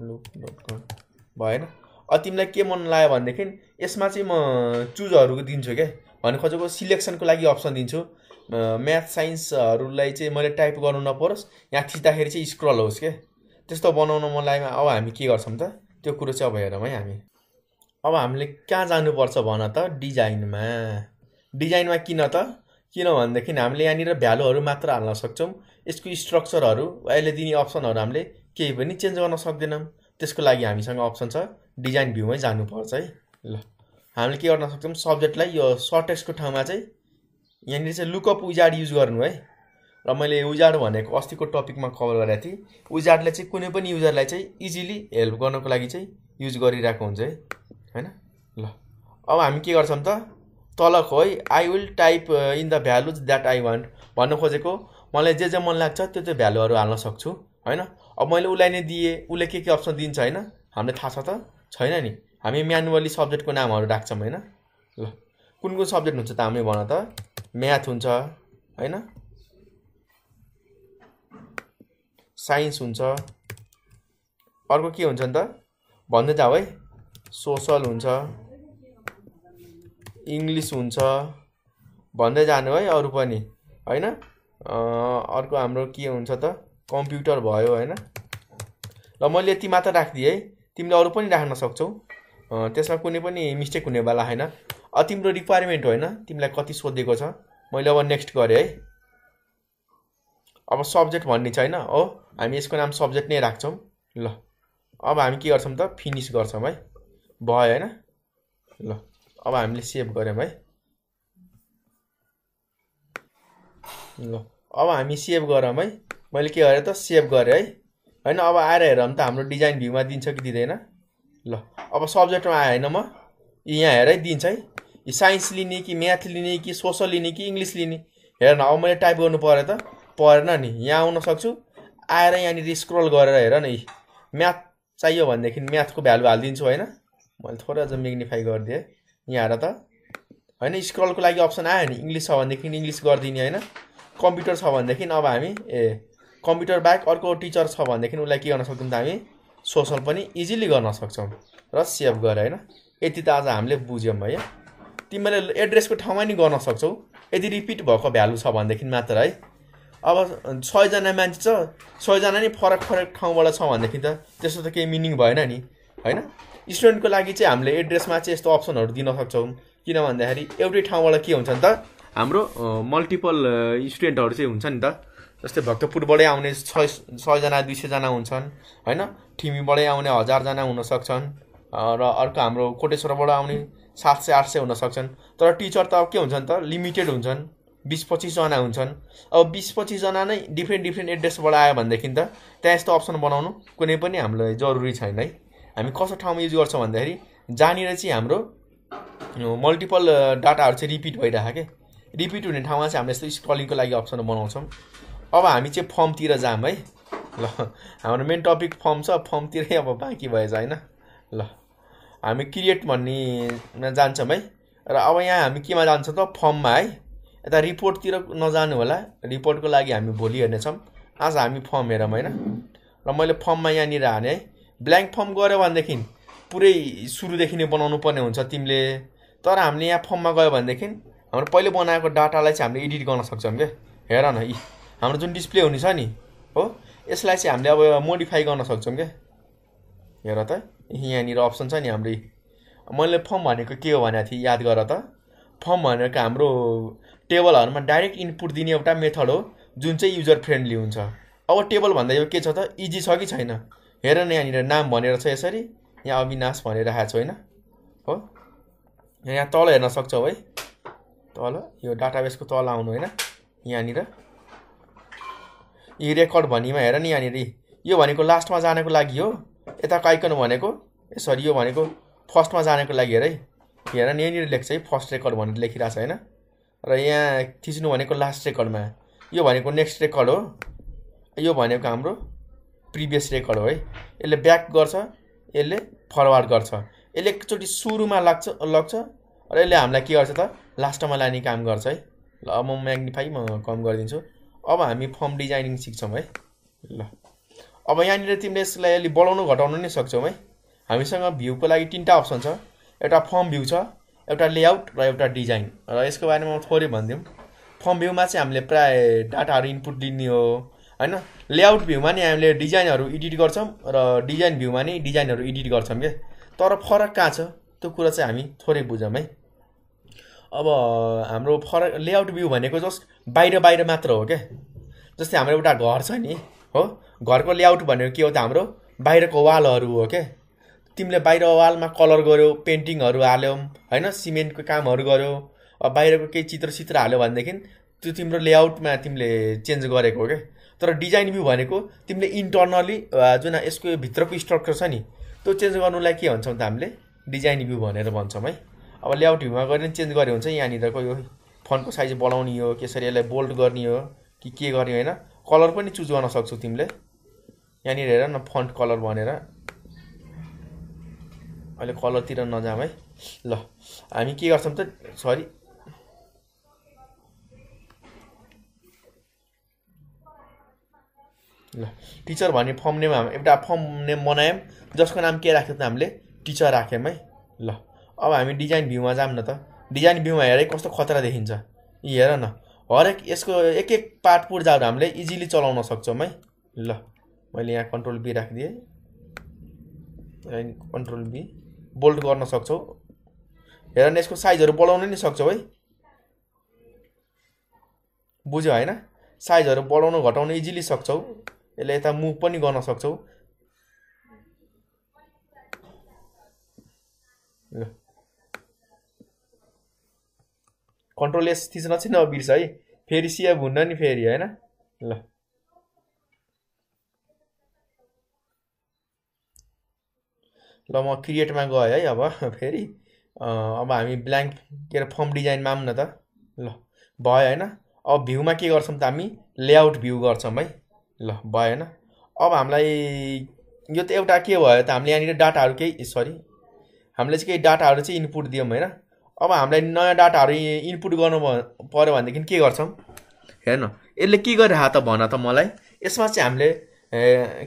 लुक डट कम भएन। अब तिमीलाई के मन लाग्यो भनेदेखि यसमा चाहिँ म चुजहरू दिन्छु क्या भन्नु खोजेको सिलेक्सनको लागि अप्सन दिन्छु। म्याथ साइन्सहरूलाई चाहिँ मैले टाइप गर्नु नपरोस्। यहाँ थिच्दाखेरि चाहिँ स्क्रल होस् क्या त्यस्तो बनाउन मन लाग्यो। अब हामी के गर्छौँ त? त्यो कुरो चाहिँ अब हेरौँ है हामी। अब हामीले कहाँ जानुपर्छ भन त? डिजाइनमा। डिजाइनमा किन त? किन भनेदेखि हामीले यहाँनिर भ्यालुहरू मात्र हाल्न सक्छौँ। यसको स्ट्रक्चरहरू अहिले दिने अप्सनहरू हामीले केही पनि चेन्ज गर्न सक्दैनौँ। त्यसको लागि हामीसँग अप्सन छ डिजाइन भ्यूमै जानुपर्छ है। ल हामीले के गर्न सक्छौँ? सब्जेक्टलाई यो सर्टेक्सको ठाउँमा चाहिँ यहाँनिर चाहिँ लुकअप उजाड युज गर्नु है। र मैले उजाड भनेको अस्तिको टपिकमा कभर गरेको थिएँ। उजाडले चाहिँ कुनै पनि युजरलाई चाहिँ इजिली हेल्प गर्नको लागि चाहिँ युज गरिरहेको हुन्छ है। होइन? ल अब हामी के गर्छौँ त? तलको है I will type in the values that I want भन्न खोजेको मलाई जे जे मन लाग्छ त्यो त्यो भ्यालुहरू हाल्न सक्छु। होइन? अब मैले उसलाई नै दिएँ उसले के के अप्सन दिन्छ होइन? हामीलाई थाहा छ त? छैन नि। हामी म्यानुअली सब्जेक्टको नामहरू राख्छौँ होइन? ल कुन कुन सब्जेक्ट हुन्छ त हामी भन त? म्याथ हुन्छ होइन? साइन्स हुन्छ। अर्को के हुन्छ नि त? भन्दै जाऊ है। सोसल हुन्छ। इङ्ग्लिस हुन्छ। भन्दै जानु है अरू पनि होइन? अर्को हाम्रो के हुन्छ त? कम्प्युटर भयो होइन? ल मैले यति मात्र राखिदिएँ है। तिमीले अरू पनि राख्न सक्छौ। त्यसमा कुनै पनि मिस्टेक हुनेवाला छैन तिम्रो रिक्वायरमेन्ट होइन। तिमीलाई कति सोधेको छ? मैले अब नेक्स्ट गरेँ है। अब सब्जेक्ट भन्ने छैन हो? हामी यसको नाम सब्जेक्ट नै राख्छौँ। ल अब हामी के गर्छौँ त? फिनिस गर्छौँ है। भयो होइन? ल। अब हामीले सेभ गऱ्यौँ है। ल अब हामी सेभ गरौँ है। मैले के गरेँ त? सेभ गरेँ है। होइन अब आएर हेरौँ त हाम्रो डिजाइन भ्यूमा दिन्छ कि दिँदैन। ल अब सब्जेक्टमा आयो होइन म। यहाँ हेर दिन्छ है। साइन्स लिने कि म्याथ लिने कि सोसल लिने कि इङ्ग्लिस लिने। हेर न अब मैले टाइप गर्नु पऱ्यो त। परेन नि यहाँ आउन सक्छु। आएर यहाँनिर स्क्रोल गरेर हेर न म्याथ चाहियो भनेदेखि म्याथको भ्यालु हालिदिन्छु होइन। मैले थोरै अझ मेग्निफाई गरिदिएँ। यहाँ हेर त? होइन स्क्रलको लागि अप्सन आयो नि। इङ्ग्लिस छ भनेदेखि इङ्ग्लिस गरिदिने होइन? कम्प्युटर छ भनेदेखि अब हामी ए कम्प्युटर बाहेक अर्को टिचर छ भनेदेखि उसलाई के गर्न सक्छौँ त हामी? सोसल पनि इजिली गर्न सक्छौँ र सेभ गरेर होइन? यति त आज हामीले बुझ्यौँ है तिमीले एड्रेसको ठाउँमा नि गर्न सक्छौ। यदि रिपिट भएको भ्यालु छ भनेदेखि मात्र है? अब सयजना मान्छे छ सयजना नि फरक फरक ठाउँबाट छ भनेदेखि त त्यस्तो त केही मिनिङ भएन नि होइन? स्टुडेन्टको लागि चाहिँ हामीले एड्रेसमा चाहिँ यस्तो अप्सनहरू दिन सक्छौँ। किन भन्दाखेरि एउटै ठाउँबाट के हुन्छ नि त? हाम्रो मल्टिपल स्टुडेन्टहरू चाहिँ हुन्छ नि त। जस्तै भक्तपुरबाटै आउने छ सयजना दुई सयजना हुन्छन् होइन? ठिमीबाटै आउने हजारजना हुनसक्छन् र अर्को हाम्रो कोटेश्वरबाट आउने सात सय आठ सय हुनसक्छन् तर टिचर त अब के हुन्छ नि त? लिमिटेड हुन्छन्। बिस पच्चिसजना हुन्छन्। अब बिस पच्चिसजना नै डिफ्रेन्ट डिफ्रेन्ट एड्रेसबाट आयो भनेदेखि त त्यहाँ यस्तो अप्सन बनाउनु कुनै पनि हामीलाई जरुरी छैन है। हामी कस्तो ठाउँमा युज गर्छौँ भन्दाखेरि जहाँनिर चाहिँ हाम्रो मल्टिपल डाटाहरू चाहिँ रिपिट भइरहेको क्या रिपिट हुने ठाउँमा चाहिँ हामीले यस्तो स्क्रलिङको लागि अप्सन बनाउँछौँ। अब हामी चाहिँ फर्मतिर जाऊँ है। ल हाम्रो मेन टपिक फर्म छ फर्मतिरै अब बाँकी भएछ होइन? ल हामी क्रिएट भन्नेमा जान्छौँ है। र अब यहाँ हामी केमा जान्छौँ त? फर्ममा है। यता रिपोर्टतिर नजानु होला। रिपोर्टको लागि हामी भोलि हेर्नेछौँ। आज हामी फर्म हेरौँ होइन? र मैले फर्ममा यहाँनिर हाने है। ब्ल्याङ्क फर्म गऱ्यो भनेदेखि पुरै सुरुदेखि नै बनाउनु पर्ने हुन्छ तिमीले। तर हामीले यहाँ फर्ममा गयो भनेदेखि हाम्रो पहिले बनाएको डाटालाई चाहिँ हामीले एडिट गर्न सक्छौँ क्या हेर न यी हाम्रो जुन डिस्प्ले हुने छ नि हो? यसलाई चाहिँ हामीले अब मोडिफाई गर्न सक्छौँ क्या हेर त यहाँनिर अप्सन छ नि हाम्रो। मैले फर्म भनेको के हो भनेको थिएँ याद गर त। फर्म भनेको हाम्रो टेबलहरूमा डाइरेक्ट इनपुट दिने एउटा मेथड हो जुन चाहिँ युजर फ्रेन्डली हुन्छ। अब टेबल भन्दा यो के छ त इजी छ कि छैन? हेर न यहाँनिर नाम भनेर छ यसरी? यहाँ अविनाश भनेर राखेको छु होइन? हो? यहाँ तल हेर्न सक्छौ है? तल यो डाटाबेसको तल आउनु होइन? यहाँनिर। यी रेकर्ड भन्नेमा हेर नि यहाँनिर। यो भनेको लास्टमा जानको लागि हो। यता आइकन भनेको सरी यो भनेको फर्स्टमा जानको लागि हेर है। हेर नि यहाँनिर लेख्छ है फर्स्ट रेकर्ड भनेर लेखिरहेको छ होइन? र यहाँ थिच्नु भनेको लास्ट रेकर्डमा यो भनेको नेक्स्ट रेकर्ड हो। यो भनेको हाम्रो प्रिभियस रेकर्ड हो है। यसले ब्याक गर्छ यसले फरवार्ड गर्छ। यसले एकचोटि सुरुमा लाग्छ लग्छ र यसले हामीलाई के गर्छ त लास्टमा लाने काम गर्छ है। ल म म्याग्निफाई म कम गरिदिन्छु। अब हामी फर्म डिजाइनिङ सिक्छौँ है। ल। अब यहाँनिर तिमीले यसलाई अलिक बढाउनु घटाउनु नै सक्छौ है। हामीसँग भ्यूको लागि तिनवटा अप्सन छ। एउटा फर्म भ्यू छ एउटा लेआउट र एउटा डिजाइन। र यसको बारेमा थोरै भनिदिउँ। फर्म भ्यूमा चाहिँ हामीले प्राय डाटाहरू इनपुट दिने हो। होइन? लेआउट भ्यूमा नि हामीले डिजाइनहरू एडिट गर्छौँ र डिजाइन भ्यूमा नि डिजाइनहरू एडिट गर्छौँ क्या तर फरक कहाँ छ? त्यो कुरा चाहिँ हामी थोरै बुझौँ है। अब हाम्रो फरक लेआउट भ्यू भनेको जस्ट बाहिर बाहिर मात्र हो क्या जस्तै हाम्रो एउटा घर छ नि हो? घरको लेआउट भनेको के हो त हाम्रो? बाहिरको वालहरू हो क्या तिमीले बाहिर वालमा कलर गऱ्यौ पेन्टिङहरू हाल्यौ होइन? सिमेन्टको कामहरू गऱ्यौ बाहिरको केही चित्र चित्र हाल्यो भनेदेखि त्यो तिम्रो लेआउटमा तिमीले चेन्ज गरेको हो क्या तर डिजाइन भ्यू भनेको तिमीले इन्टर्नली जुन यसको भित्रको स्ट्रक्चर छ नि त्यो चेन्ज गर्नुलाई के भन्छौँ त हामीले? डिजाइन भ्यू भनेर भन्छौँ है। अब लेआउट भ्यूमा गएर चेन्ज गऱ्यो भने चाहिँ यहाँनिरको यो फन्टको साइज बढाउने हो कसरी यसलाई बोल्ड गर्ने हो कि के गर्ने होइन? कलर पनि चुज गर्न सक्छौ तिमीले। यहाँनिर हेर न फन्ट कलर भनेर। अहिले कलरतिर नजाऊँ है। ल हामी के गर्छौँ त? सरी ल। टिचर भन्ने फर्म नेम एउटा फर्म नेम बनायौँ जसको नाम के राख्यौँ त हामीले टिचर राख्यौँ है। ल। अब हामी डिजाइन भ्यूमा जाऊँ न त। डिजाइन भ्यूमा हेर कस्तो खतरा देखिन्छ। यी हेर न। हरेक यसको एक एक पार्ट पुर्जाहरू हामीले इजिली चलाउन सक्छौँ है। ल। मैले यहाँ कन्ट्रोल बी राखिदिएँ। कन्ट्रोल बी बोल्ड गर्न सक्छौ। हेर न यसको साइजहरू बढाउन नि सक्छौ है। बुझ्यो होइन? साइजहरू बढाउनु घटाउनु इजिली सक्छौ। यसले यता मुभ पनि गर्न सक्छौ। ल। कन्ट्रोल एस थिच्न चाहिँ नबिर्स है। फेरि सिया भुन्न नि फेरि होइन? ल। ल म क्रिएटमा गएँ है अब फेरि। अब हामी ब्ल्याङ्क के अरे फर्म डिजाइनमा आऊँ न त। ल। भयो होइन? अब भ्यूमा के गर्छौँ त हामी? लेआउट भ्यू गर्छौँ है। ल भयो होइन। अब हामीलाई यो त एउटा के भयो त हामीले यहाँनिर डाटाहरू केही सरी हामीले चाहिँ केही डाटाहरू चाहिँ इनपुट दियौँ होइन। अब हामीलाई नयाँ डाटाहरू इनपुट गर्नु पऱ्यो भनेदेखि के गर्छौँ? हेर्न। यसले के गरिरहेको त भन त मलाई? यसमा चाहिँ हामीले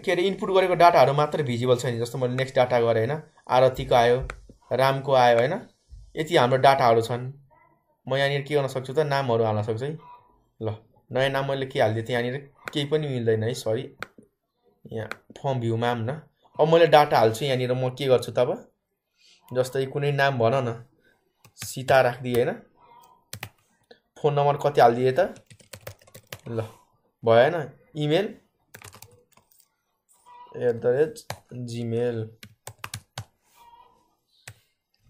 के अरे इनपुट गरेको डाटाहरू मात्रै भिजिबल छैन जस्तो मैले नेक्स्ट डाटा गरेँ होइन। आरतीको आयो रामको आयो होइन। यति हाम्रो डाटाहरू छन्। म यहाँनिर के गर्न सक्छु त? नामहरू हाल्न सक्छु है। ल। नयाँ नाम मैले के हालिदिएँ थिएँ यहाँनिर? केही पनि मिल्दैन है सरी। यहाँ फर्म भ्यूमा पनि न। अब मैले डाटा हाल्छु यहाँनिर म के गर्छु तब? जस्तै कुनै नाम भन न। सीता राखिदिएँ होइन? फोन नम्बर कति हालिदिएँ त? ल भयो होइन email at the rate Gmail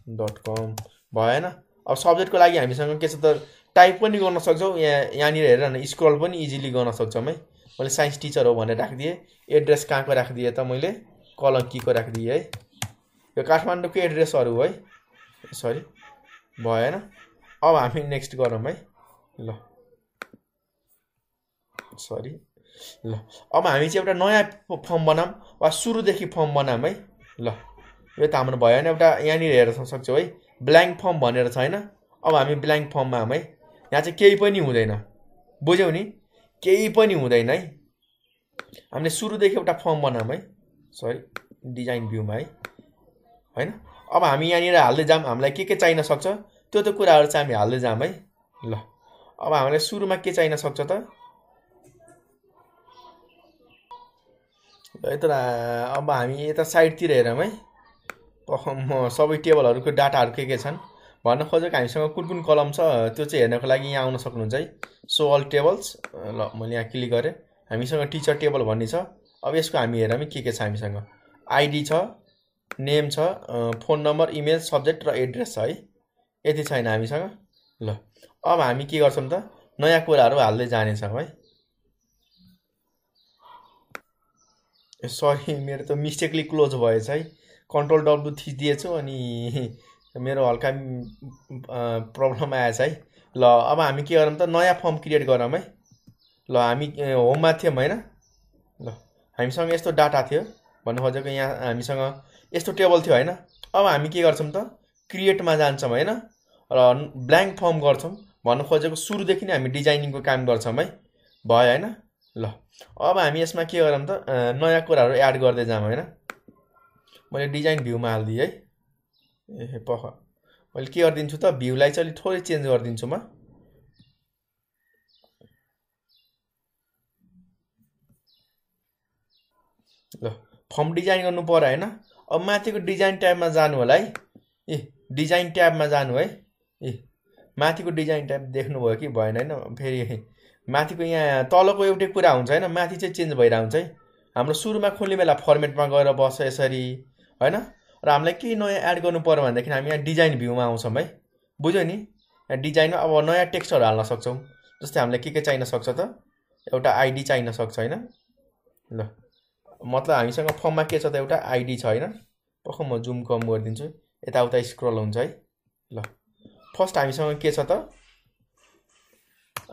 dot com भएन अब सब्जेक्टको लागि हामीसँग के छ त? टाइप पनि गर्न सक्छौँ यहाँ यहाँनिर हेर न स्क्रल पनि इजिली गर्न सक्छौँ है। मैले साइन्स टिचर हो भनेर राखिदिएँ। एड्रेस कहाँको राखिदिएँ त मैले? कलङ्कीको राखिदिएँ है। यो काठमाडौँको एड्रेसहरू है सरी भएन। अब हामी नेक्स्ट गरौँ है। ल। सरी ल। अब हामी चाहिँ एउटा नयाँ फर्म बनाऊँ वा सुरुदेखि फर्म बनाऊँ है। ल। यो त हाम्रो भयो भने एउटा यहाँनिर हेर्न सक्छौँ है। ब्ल्याङ्क फर्म भनेर छ होइन अब हामी ब्ल्याङ्क फर्ममा आऊँ है। यहाँ चाहिँ केही पनि हुँदैन। बुझ्यौ नि? केही पनि हुँदैन है। हामीले सुरुदेखि एउटा फर्म बनाऊँ है। सरी डिजाइन भ्यूमा है। होइन? अब हामी यहाँनिर हाल्दै जाऊँ हामीलाई के के चाहिन सक्छ? त्यो त्यो कुराहरू चाहिँ हामी हाल्दै जाऊँ है। ल। अब हामीलाई सुरुमा के चाहिन सक्छ त? यता अब हामी यता साइडतिर हेरौँ है। म सबै टेबलहरूको डाटाहरू के के छन्? भन्न खोजेको हामीसँग कुन कुन कलम छ त्यो चाहिँ हेर्नको लागि यहाँ आउन सक्नुहुन्छ है। सो अल टेबल्स ल मैले यहाँ क्लिक गरेँ। हामीसँग टिचर टेबल भन्ने छ। अब यसको हामी हेरौँ के के छ हामीसँग। आइडी छ नेम छ फोन नम्बर इमेल सब्जेक्ट र एड्रेस छ है। यति छैन हामीसँग। ल अब हामी के गर्छौँ त? नयाँ कुराहरू हाल्दै जानेछौँ है। सरी मेरो त मिस्टेकली क्लोज भएछ है। कन्ट्रोल डब्लु थिचिदिएछु अनि मेरो हल्का प्रब्लम आएछ है। ल अब हामी के गरौँ त? नयाँ फर्म क्रिएट गरौँ है। ल हामी होममा थियौँ होइन? ल हामीसँग यस्तो डाटा थियो। भन्नु खोजेको यहाँ हामीसँग यस्तो टेबल थियो होइन। अब हामी के गर्छौँ त? क्रिएटमा जान्छौँ होइन? र ब्ल्याङ्क फर्म गर्छौँ। भन्नु खोजेको सुरुदेखि नै हामी डिजाइनिङको काम गर्छौँ है। भयो होइन? ल अब हामी यसमा के गरौँ त? नयाँ कुराहरू एड गर्दै जाऊँ होइन? मैले डिजाइन भ्यूमा हालिदिएँ है। ए पख। मैले के गरिदिन्छु त? भ्यूलाई चाहिँ अलिक थोरै चेन्ज गरिदिन्छु म। ल फर्म डिजाइन गर्नु पऱ्यो होइन? अब माथिको डिजाइन ट्याबमा जानु होला है। ए डिजाइन ट्याबमा जानु है। ए माथिको डिजाइन ट्याब देख्नुभयो कि? भएन होइन। फेरि माथिको यहाँ तलको एउटै कुरा हुन्छ होइन? माथि चाहिँ चेन्ज भइरहेको हुन्छ है। हाम्रो सुरुमा खोल्ने बेला फर्मेटमा गएर बस्छ यसरी होइन? र हामीलाई केही नयाँ एड गर्नु पऱ्यो भनेदेखि हामी यहाँ डिजाइन भ्यूमा आउँछौँ है। बुझ्यो नि? यहाँ डिजाइनमा अब नयाँ टेक्स्टहरू हाल्न सक्छौँ। जस्तै हामीलाई के के चाहिन सक्छ त? एउटा आइडी चाहिन सक्छ होइन? ल मतलब हामीसँग फर्ममा के छ त? एउटा आइडी छ होइन? पख म जुम कम गरिदिन्छु। यताउता स्क्रल हुन्छ है। ल फर्स्ट हामीसँग के छ त?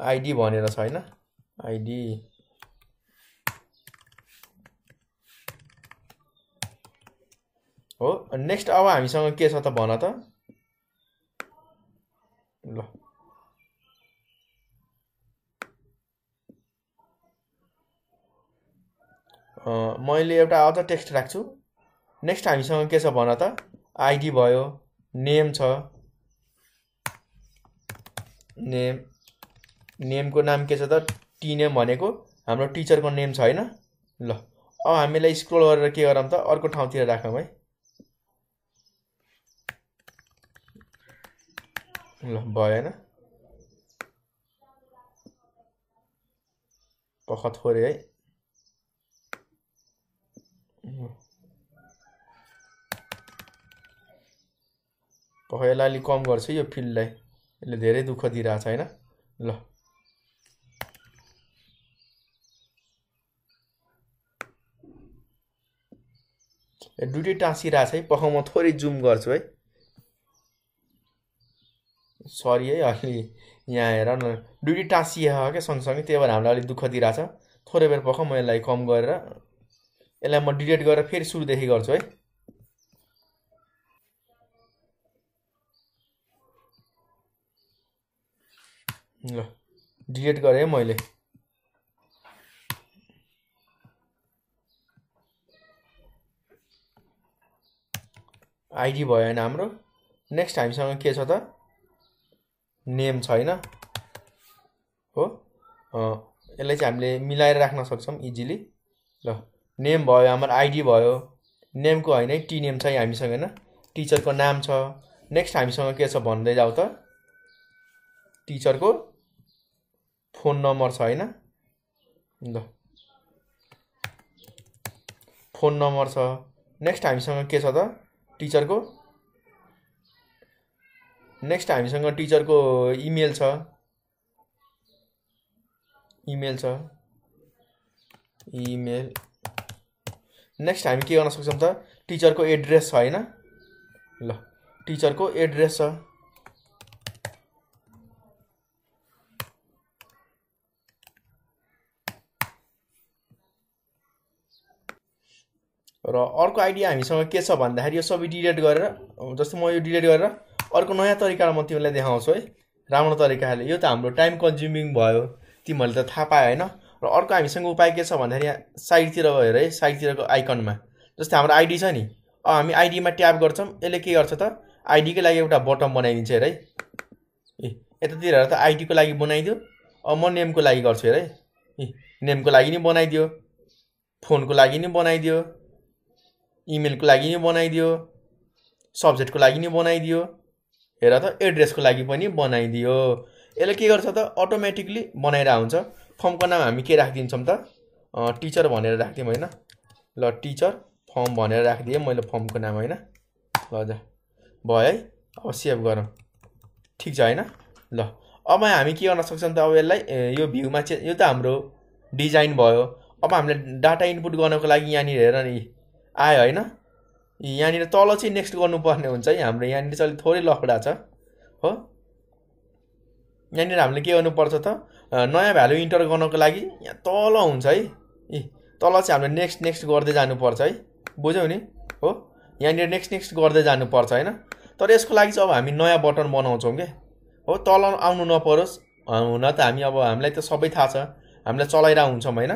आइडी भनेर छ होइन? आइडी हो नेक्स्ट अब हामीसँग के छ त भन त। ल। मैले एउटा अझ टेक्स्ट राख्छु। नेक्स्ट हामीसँग के छ भन त? आइडी भयो नेम छ। नेम नेमको नाम के छ त? टी नेम भनेको हाम्रो टिचरको नेम छ होइन? ल। अब हामीलाई स्क्रोल गरेर के गरौँ त? अर्को ठाउँतिर राखौँ है। ल भएन थोरै है पख यसलाई अलिक कम गर्छु यो फिल्डलाई यसले धेरै दुःख दिइरहेछ होइन ल दुइटै टाँसिरहेछ है पख म थोरै जुम गर्छु है सरी है अलि यहाँ हेर न। दुइटै टाँसिए क्या सँगसँगै त्यही भएर हामीलाई अलिक दुःख दिइरहेछ। थोरै बेर पख म यसलाई कम गरेर यसलाई म डिलिट गरेर फेरि सुरुदेखि गर्छु है। ल डिलिट गरेँ है मैले। आइडी भयो होइन हाम्रो। नेक्स्ट हामीसँग के छ त? नेम छैन। हो? यसलाई चाहिँ हामीले मिलाएर राख्न सक्छौँ इजिली ल नेम भयो हाम्रो आइडी भयो। नेमको होइन है टी नेम छ हामीसँग होइन? टिचरको नाम छ। नेक्स्ट हामीसँग के छ भन्दै जाऊ त। टिचरको फोन नम्बर छ होइन? ल। फोन नम्बर छ। नेक्स्ट हामीसँग के छ त? टिचरको नेक्स्ट हामीसँग टिचरको इमेल छ। इमेल छ। इमेल नेक्स्ट हामी के गर्न सक्छौँ त? टिचरको एड्रेस छ होइन? ल टिचरको एड्रेस छ। र अर्को आइडिया हामीसँग के छ भन्दाखेरि यो सबै डिलिट गरेर जस्तै म यो डिलिट गरेर अर्को नयाँ तरिकाले म तिमीलाई देखाउँछु है। राम्रो तरिकाले। यो त हाम्रो टाइम कन्ज्युमिङ भयो। तिमीहरूले त थाहा पायो होइन। र अर्को हामीसँग उपाय के छ भन्दाखेरि यहाँ साइडतिर हेर है साइडतिरको आइकनमा जस्तै हाम्रो आइडी छ नि। हामी आइडीमा ट्याप गर्छौँ। यसले के गर्छ त? आइडीकै लागि एउटा बटम बनाइदिन्छ हेर है। ए यतातिर त आइडीको लागि बनाइदियो। अब म नेमको लागि गर्छु हेर है। नेमको लागि नि बनाइदियो। फोनको लागि नि बनाइदियो। इमेलको लागि नि बनाइदियो। सब्जेक्टको लागि नि बनाइदियो। हेर त एड्रेसको लागि पनि बनाइदियो। यसले के गर्छ त अटोमेटिकली बनाएर हुन्छ फर्मको नाम हामी के राखिदिन्छौँ त? टिचर भनेर राखिदिउँ होइन? ल टिचर फर्म भनेर राखिदिएँ। मैले फर्मको नाम होइन? हजुर भयो है। अब सेभ गरौँ। ठिक छ होइन? ल। अब हामी के गर्न सक्छौँ त? अब यसलाई यो भ्यूमा चाहिँ यो त हाम्रो डिजाइन भयो। अब हामीले डाटा इनपुट गर्नको लागि यहाँनिर हेर नि। आयो होइन? यहाँनिर तल चाहिँ नेक्स्ट गर्नुपर्ने हुन्छ है हाम्रो। यहाँनिर चाहिँ अलिक थोरै लफडा छ हो? यहाँनिर हामीले के गर्नुपर्छ त? नयाँ भ्यालु इन्टर गर्नको लागि यहाँ तल हुन्छ है। ए तल चाहिँ हामीले नेक्स्ट नेक्स्ट गर्दै जानुपर्छ है। बुझ्यौ नि? हो? यहाँनिर नेक्स्ट नेक्स्ट गर्दै जानुपर्छ होइन? तर यसको लागि चाहिँ अब हामी नयाँ बटन बनाउँछौँ कि? हो तल आउनु नपरोस्। हुन त हामी अब हामीलाई त सबै थाहा छ। हामीलाई चलाइरहेको हुन्छौँ होइन?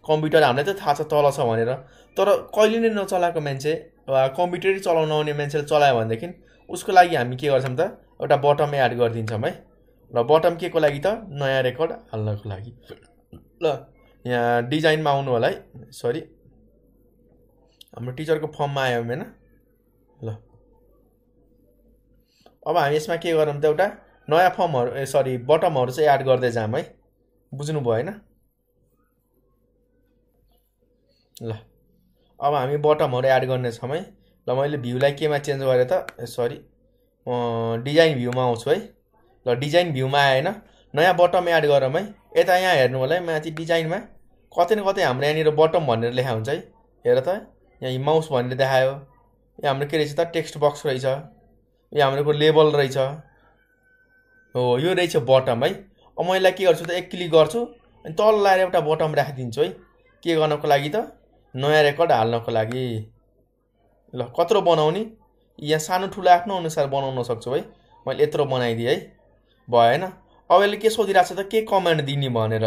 कम्प्युटर हामीलाई त थाहा छ तल छ भनेर। तर कहिले नै नचलाएको मान्छे वा कम्प्युटरै चलाउन आउने मान्छेले चलायो भनेदेखि उसको लागि हामी के गर्छौँ त? एउटा बटम एड गरिदिन्छौँ है। र बटम के को लागि त? नयाँ रेकर्ड हाल्नको लागि। ल यहाँ डिजाइनमा आउनु होला है। सरी। हाम्रो टिचरको फर्ममा आयो होइन? ल। अब हामी यसमा के गरौँ त एउटा नयाँ फर्महरू ए सरी बटमहरू चाहिँ एड गर्दै जाऊँ है। बुझ्नुभयो होइन? ल। अब हामी बटमहरू एड गर्नेछौँ है। ल मैले भ्यूलाई केमा चेन्ज गरेँ त? सरी डिजाइन भ्यूमा आउँछु है। ल डिजाइन भ्यूमा आएन नयाँ बटम एड गरौँ है। यता यहाँ हेर्नु होला है माथि डिजाइनमा कतै न कतै हाम्रो यहाँनिर बटम भनेर लेखा हुन्छ है। हेर त। यहाँ माउस भनेर देखायो। यहाँ हाम्रो के रहेछ त? टेक्स्ट बक्स रहेछ। यो हाम्रो लेबल रहेछ। हो यो रहेछ बटम है। अब म यसलाई के गर्छु त? एक क्लिक गर्छु। अनि तल लाएर एउटा बटम राखिदिन्छु है। के गर्नको लागि त? नयाँ रेकर्ड हाल्नको लागि। ल कत्रो बनाउने? यहाँ सानो ठुलो आफ्नो अनुसार बनाउन सक्छु है मैले यत्रो बनाइदिएँ है। भएन अब यसले के सोधिरहेको छ त? के कमान्ड दिने भनेर।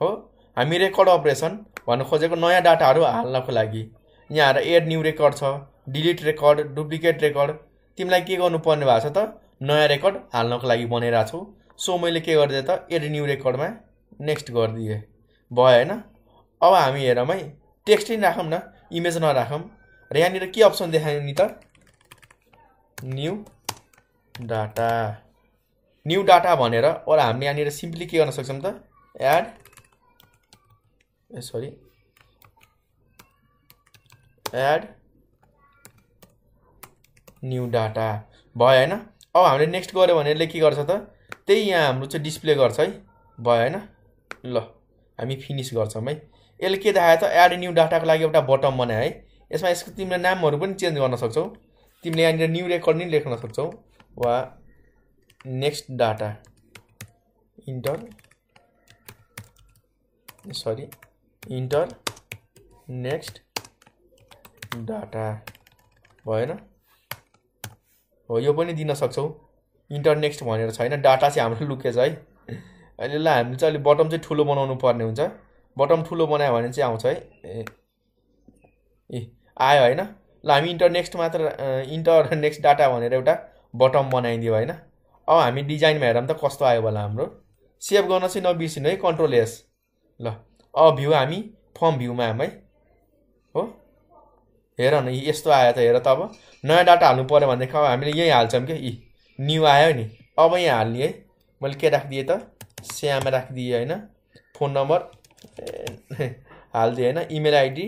हो? हामी रेकर्ड अपरेसन भन्नु खोजेको नयाँ डाटाहरू हाल्नको लागि। यहाँ आएर एड न्यू रेकर्ड छ डिलिट रेकर्ड डुप्लिकेट रेकर्ड। तिमीलाई के गर्नुपर्ने भएको छ त? नयाँ रेकर्ड हाल्नको लागि बनाइरहेको छौ। सो मैले के गरिदिएँ त? एड न्यू रेकर्डमा नेक्स्ट गरिदिएँ। भयो होइन। अब हामी हेरौँ है। टेक्स्ट नै राखौँ न इमेज नराखौँ। र यहाँनिर के अप्सन देखायो नि त? New data. न्यू डाटा भनेर और हामीले यहाँनिर सिम्पली के गर्न सक्छौँ त? Add a sorry. Add new data. भयो होइन? अब हामीले नेक्स्ट गऱ्यो भने यसले के गर्छ त? त्यही यहाँ हाम्रो चाहिँ डिस्प्ले गर्छ है। भयो होइन? ल हामी फिनिस गर्छौँ है। यसले के देखायो त एड न्यू डाटाको लागि एउटा बटम बनायो है। यसमा यसको तिमीले नामहरू पनि चेन्ज गर्न सक्छौ। तिमीले यहाँनिर न्यू रेकर्ड नै लेख्न सक्छौ। वा next data enter sorry enter next data भएन। हो यो पनि दिन सक्छौ। इन्टर नेक्स्ट भनेर छैन। डाटा चाहिँ हाम्रो लुकेछ है। अहिले ल हामीले चाहिँ अलिक बटम चाहिँ ठुलो बनाउनु पर्ने हुन्छ। बटम ठुलो बनायो भने चाहिँ आउँछ है। ए ए आयो होइन। ल हामी इन्टर नेक्स्ट मात्र इन्टर नेक्स्ट डाटा भनेर एउटा बटम बनाइदियो होइन। अब हामी डिजाइनमा हेरौँ त कस्तो आयो होला हाम्रो। सेभ गर्न चाहिँ नबिर्सिनु है कन्ट्रोल एस ल अब भ्यू हामी फर्म भ्यूमा आऊँ है। हो? हेर न यस्तो आयो त हेर त अब। नयाँ डाटा हाल्नु पऱ्यो भनेदेखि अब हामीले यहीँ हाल्छौँ क्या यी न्यू आयो नि। अब यहाँ हाल्ने है। मैले के राखिदिएँ त? स्याम राखिदिएँ होइन। फोन नम्बर हालिदिएँ होइन इमेल आइडी।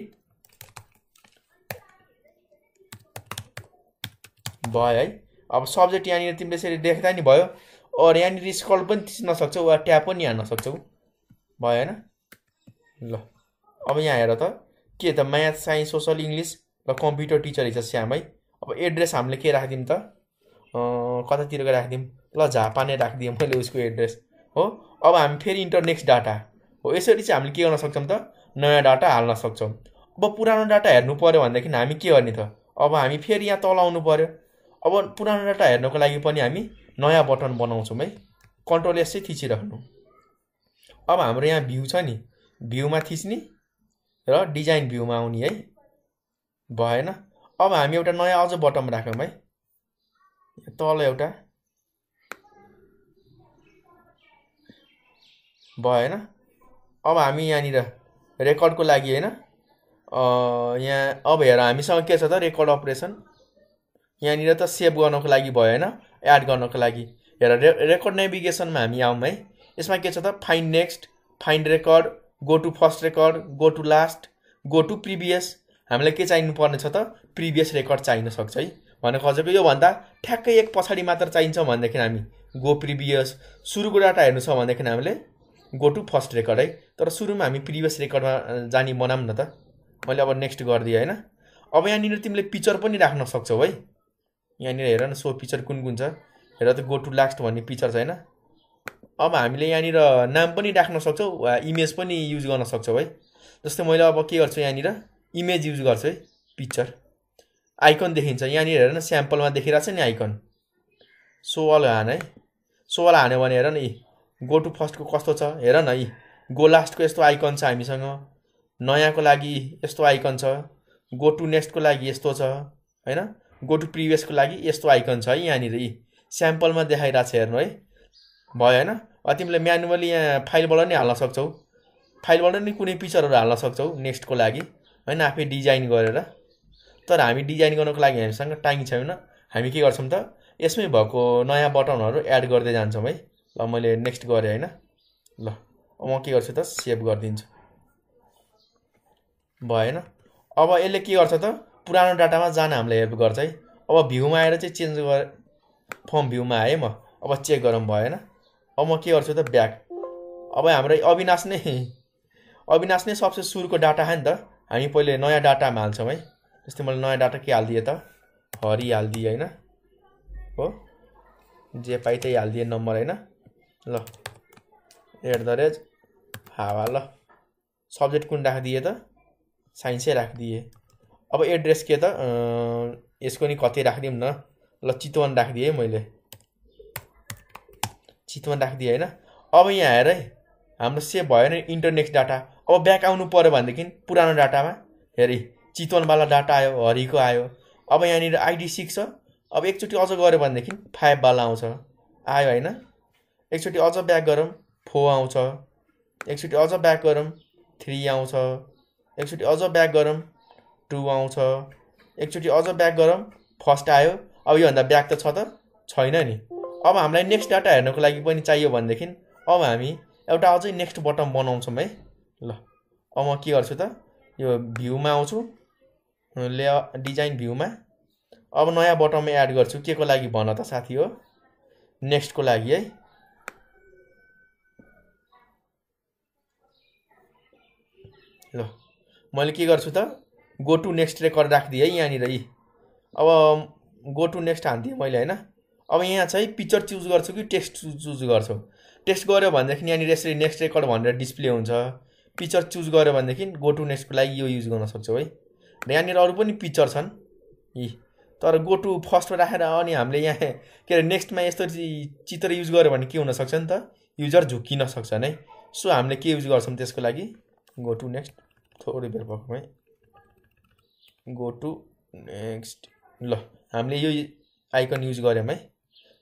भयो है। अब सब्जेक्ट यहाँनिर तिमीले यसरी देख्दा नि भयो। अरू यहाँनिर स्कल पनि थिच्न सक्छौ वा ट्याप पनि हान्न सक्छौ। भयो होइन? ल अब यहाँ हेर त। के त म्याथ साइन्स सोसल इङ्ग्लिस र कम्प्युटर टिचर हिजो श्याम है। अब एड्रेस हामीले के राखिदिउँ त? कतातिरको राखिदिउँ? ल झापा नै राखिदिउँ मैले उसको एड्रेस। हो? अब हामी फेरि इन्टर नेक्स्ट डाटा। हो यसरी चाहिँ हामीले के गर्न सक्छौँ त? नयाँ डाटा हाल्न सक्छौँ। अब पुरानो डाटा हेर्नु पऱ्यो भनेदेखि हामी के गर्ने त? अब हामी फेरि यहाँ तल आउनु पऱ्यो अब पुरानो डाटा हेर्नको लागि पनि हामी नयाँ बटन बनाउँछौँ है। कन्ट्रोल एस चाहिँ थिचिराख्नु। अब हाम्रो यहाँ भ्यू छ नि। भ्यूमा थिच्ने र डिजाइन भ्यूमा आउने है। भएन। अब हामी एउटा नयाँ अझ बटन राखौँ है। तल एउटा। भएन। अब हामी यहाँनिर रेकर्डको लागि होइन यहाँ अब हेर हामीसँग के छ त रेकर्ड अपरेसन? यहाँनिर त सेभ गर्नको लागि भयो होइन एड गर्नको लागि। हेर रे रेकर्ड नेभिगेसनमा हामी आउँ है। यसमा के छ त find next find record go to first record go to last go to previous. हामीलाई के चाहिनु पर्ने छ त प्रिभियस रेकर्ड चाहिन सक्छ है। भने खोजेको योभन्दा ठ्याक्कै एक पछाडि मात्र चाहिन्छ भनेदेखि हामी गो प्रिभियस सुरुको डाटा हेर्नु छ भनेदेखि हामीले गो टु फर्स्ट रेकर्ड है तर सुरुमा हामी प्रिभियस रेकर्डमा जाने बनाऊँ न त। मैले अब नेक्स्ट गरिदिएँ होइन। अब यहाँनिर तिमीले पिक्चर पनि राख्न सक्छौ है। यहाँनिर हेर न सो पिक्चर कुन कुन छ। हेर त गो टु लास्ट भन्ने पिक्चर छैन अब हामीले यहाँनिर नाम पनि राख्न सक्छौँ वा इमेज पनि युज गर्न सक्छौँ है। जस्तै मैले अब के गर्छु यहाँनिर? इमेज युज गर्छु है। पिक्चर आइकन देखिन्छ। यहाँनिर हेर न स्याम्पलमा देखिरहेको छ नि आइकन सोवाल हान है। सोवाल हान्यो भने हेर न यी गो टु फर्स्टको कस्तो छ? हेर न यी। गो लास्टको यस्तो आइकन छ हामीसँग। नयाँको लागि यस्तो आइकन छ। गो टु नेक्स्टको लागि यस्तो छ। होइन? गो टु प्रिभियसको लागि यस्तो आइकन छ है यहाँनिर यी। स्याम्पलमा देखाइरहेको छ हेर्नु है। भयो होइन? तिमीले म्यानुअली यहाँ फाइलबाट नै हाल्न सक्छौ। फाइलबाट नै कुनै पिक्चरहरू हाल्न सक्छौ नेक्स्टको लागि। होइन? आफै डिजाइन गरेर। तर हामी डिजाइन गर्नको लागि हामीसँग टाइम छैन। हामी के गर्छौँ त? यसमै भएको नयाँ बटनहरू एड गर्दै जान्छौँ है। ल मैले नेक्स्ट गरेँ होइन? ल म के गर्छु त? सेभ गरिदिन्छु। भएन अब यसले के गर्छ त? पुरानो डाटामा जान हामीलाई हेल्प गर्छ है। अब भ्यूमा आएर चाहिँ चेन्ज गर फर्म भ्यूमा आएँ म। अब चेक गरौँ भएन अब म के गर्छु त? ब्याक अब हाम्रो अविनाश नै अविनाश नै सबसे सुरुको डाटा हो नि त। हामी पहिले नयाँ डाटामा हाल्छौँ है। जस्तै मैले नयाँ डाटा के हालिदिएँ त? हरि हालिदिएँ होइन? हो? जे पाइ त्यही हालिदिएँ नम्बर होइन? ल। एट द रेट हावा ल। सब्जेक्ट कुन राखिदिएँ त? साइन्सै राखिदिएँ अब एड्रेस के त? यसको नि कति राखिदिउँ न? ल चितवन राखिदिएँ है मैले। चितवन राखिदिएँ होइन? अब यहाँ हेर है हाम्रो सेभ भयो नि इन्टरनेट डाटा अब ब्याक आउनु पऱ्यो भनेदेखि पुरानो डाटामा हेरी चितवनवाला डाटा आयो हरिको आयो। अब यहाँनिर आइडी सिक्स छ। अब एकचोटि अझ गऱ्यो भनेदेखि फाइभवाला आउँछ। आयो होइन? एकचोटि अझ ब्याक गरौँ फोर आउँछ। एकचोटि अझ ब्याक गरौँ थ्री आउँछ। एकचोटि अझ ब्याक गरौँ टू आउँछ। एकचोटि अझ ब्याक गरौँ फर्स्ट आयो। अब योभन्दा ब्याक त छ त छैन नि। अब हामीलाई नेक्स्ट डाटा हेर्नको लागि पनि चाहियो भनेदेखि अब हामी एउटा अझै नेक्स्ट बटम बनाउँछौँ है। ल अब म के गर्छु त यो भ्यूमा आउँछु ले डिजाइन भ्यूमा। अब नयाँ बटममा एड गर्छु के को लागि भन त साथी हो। नेक्स्टको लागि है ल मैले के गर्छु त गो टु नेक्स्ट रेकर्ड राखिदिएँ है यहाँनिर यी। अब गो टु नेक्स्ट हान्दिएँ मैले होइन? अब यहाँ चाहिँ पिक्चर चुज गर्छु कि टेक्स्ट चुज गर्छु? टेक्स्ट गऱ्यो भनेदेखि यहाँनिर यसरी नेक्स्ट रेकर्ड भनेर डिस्प्ले हुन्छ। पिक्चर चुज गऱ्यो भनेदेखि गो टु नेक्स्टको लागि यो युज गर्न सक्छौ है। र यहाँनिर अरू पनि पिक्चर छन् यी। तर गो टु फर्स्ट राखेर अनि हामीले यहाँ के अरे नेक्स्टमा यस्तो चित्र युज गऱ्यो भने के हुनसक्छ नि त? युजर झुक्किन सक्छन् है सो हामीले के युज गर्छौँ त्यसको लागि? गो टु नेक्स्ट थोरै बेर है गो टु नेक्स्ट ल हामीले यो आइकन युज गऱ्यौँ है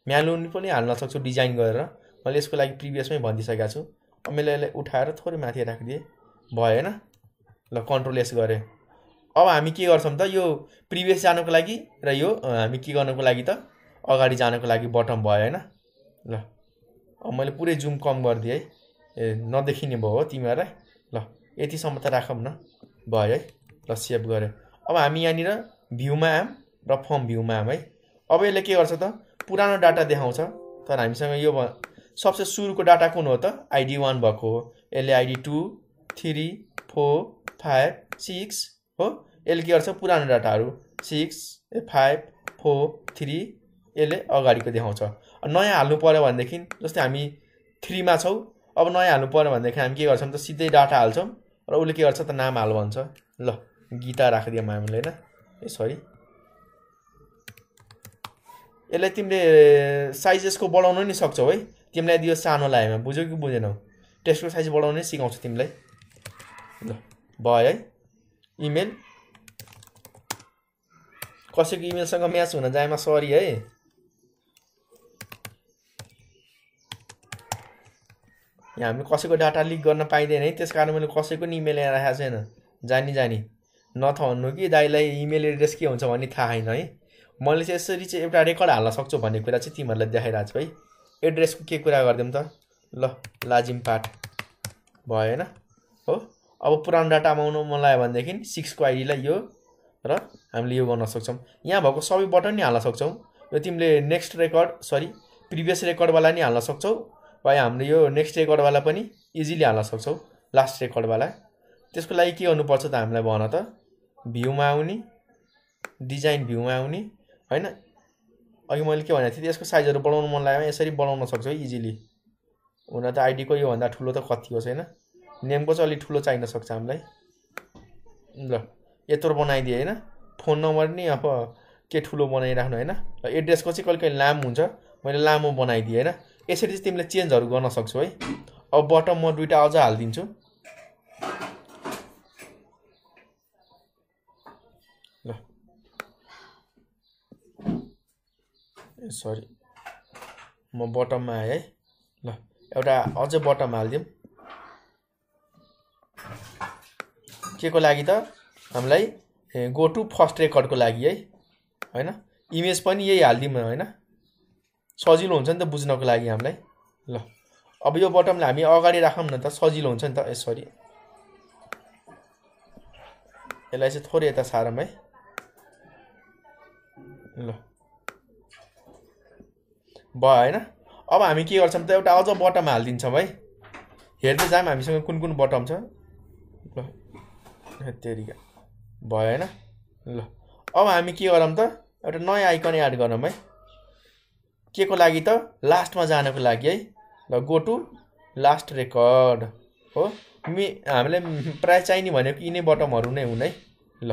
म्यानुअली पनि हाल्न सक्छु डिजाइन गरेर। मैले यसको लागि प्रिभियसमै भनिदिइसकेको छु। मैले यसलाई उठाएर थोरै माथि राखिदिएँ। होइन ल कन्ट्रोल एस गरेँ। अब हामी के गर्छौँ त यो प्रिभियस जानको लागि र यो हामी के गर्नको लागि त अगाडि जानको लागि बटम भयो होइन ल अब मैले पुरै जुम कम गरिदिएँ। है ए नदेखिने भयो हो तिमीहरूलाई। ल। यतिसम्म त राखौँ न। भयो है ल सेभ गरेँ अब हामी यहाँनिर भ्यूमा आऊँ र फर्म भ्यूमा आऊँ है। अब यसले के गर्छ त पुरानो डाटा देखाउँछ। तर हामीसँग यो सबसे सुरुको डाटा कुन हो त? आइडी वान भएको हो। यसले ID two three four five six हो। यसले के गर्छ? पुरानो डाटाहरू सिक्स फाइभ फोर थ्री यसले अगाडिको देखाउँछ। नयाँ हाल्नु पऱ्यो भनेदेखि जस्तै हामी थ्रीमा छौँ। अब नयाँ हाल्नु पऱ्यो भनेदेखि हामी के गर्छौँ त? सिधै डाटा हाल्छौँ। र उसले के गर्छ त नाम हाल भन्छ ल गीता राखिदियौँ हामीले होइन ए सरी यसलाई तिमीले साइज यसको बढाउनु नि सक्छौ है। तिमीलाई यदि यो सानो लाग्यो बुझ्यौ कि बुझेनौ? टेस्टको साइज बढाउनु नै सिकाउँछु तिमीलाई। ल भयो है। इमेल कसैको इमेलसँग म्याच हुन जाएमा सरी है। हामी कसैको डाटा लिक गर्न पाइँदैन है त्यस कारण मैले कसैको नि इमेल यहाँ राखेको छैन। जानी जानी। नथ भन्नु कि दाइलाई इमेल एड्रेस के हुन्छ भन्ने थाहा छैन है। मैले चाहिँ यसरी चाहिँ एउटा रेकर्ड हाल्न सक्छु भन्ने कुरा चाहिँ तिमीहरूलाई देखाइरहेको छु है। एड्रेसको के कुरा गरिदिउँ त? ल लाजिम पाठ। भयो होइन? हो? अब पुरानो डाटामा आउनु मन लाग्यो भनेदेखि सिक्सको आइडीलाई यो र हामीले यो गर्न सक्छौँ। यहाँ भएको सबै बटन नि हाल्न सक्छौँ। यो तिमीले नेक्स्ट रेकर्ड सरी प्रिभियस रेकर्डवाला नि हाल्न सक्छौ। वा हामीले यो नेक्स्ट रेकर्डवाला पनि इजिली हाल्न सक्छौँ लास्ट रेकर्डवाला त्यसको लागि के गर्नुपर्छ त हामीलाई भन त। भ्यूमा आउने डिजाइन भ्यूमा आउने होइन? अघि मैले के भनेको थिएँ यसको साइजहरू बढाउनु मन लाग्यो यसरी बढाउन सक्छौ इजिली हुन त आइडीको योभन्दा ठुलो त कति हो छैन नेमको चाहिँ अलिक ठुलो चाहिन सक्छ हामीलाई? ल यत्रो बनाइदिएँ होइन? फोन नम्बर नि अब के ठुलो बनाइराख्नु होइन? एड्रेसको चाहिँ कहिले कहिले लामो हुन्छ मैले लामो बनाइदिएँ होइन? यसरी चाहिँ तिमीले चेन्जहरू गर्न सक्छौ है। अब बटम म दुइटा अझ हालिदिन्छु। ल। सरी म बटममा आएँ है। ल एउटा अझै बटम हालिदिउँ। के को लागि त? हामीलाई गो टु फर्स्ट रेकर्डको लागि है। होइन? इमेज पनि यही हालिदिउँ होइन? सजिलो हुन्छ नि त बुझ्नको लागि हामीलाई? ल अब यो बटमलाई हामी अगाडि राखौँ न त सजिलो हुन्छ नि त ए सरी यसलाई चाहिँ थोरै यता सारौँ है। ल। भयो होइन? अब हामी के गर्छौँ त एउटा अझ बटम हालिदिन्छौँ है। हेर्दै जाऊँ हामीसँग कुन कुन बटम छ। ल तेरिका भयो होइन? ल अब हामी के गरौँ त एउटा नयाँ आइकन एड गरौँ है। के को लागि त? लास्टमा जानको लागि है। ल गो टु लास्ट रेकर्ड हो? मि हामीलाई प्रायः चाहिने भनेको यिनै बटमहरू नै हुन् है। ल।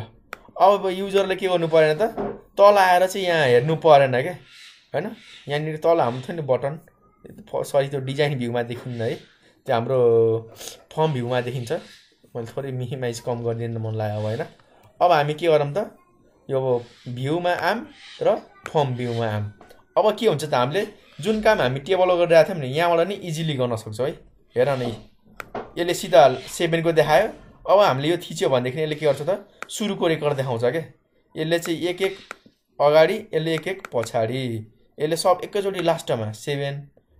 अब युजरले के गर्नु परेन त? तल आएर चाहिँ यहाँ हेर्नु परेन क्या। होइन? यहाँनिर तल हाम्रो थियो नि बटन सरी त्यो डिजाइन भ्यूमा देखिन्न है। त्यो हाम्रो फर्म भ्यूमा देखिन्छ। मैले थोरै मिनिमाइज कम गरिदिनु मन लाग्यो अब होइन? अब हामी के गरौँ त? यो भ्यूमा आम र फर्म भ्यूमा आम। अब के हुन्छ त हामीले? जुन काम हामी टेबल गरिरहेको थियौँ नि यहाँबाट नि इजिली गर्न सक्छौँ है। हेर न यसले सिधा सेभेनको देखायो। अब हामीले यो थिच्यो भनेदेखि यसले के गर्छ त? सुरुको रेकर्ड देखाउँछ क्या। यसले चाहिँ एक एक अगाडि यसले एक एक पछाडि। यसले सब एकैचोटि लास्टमा सेभेन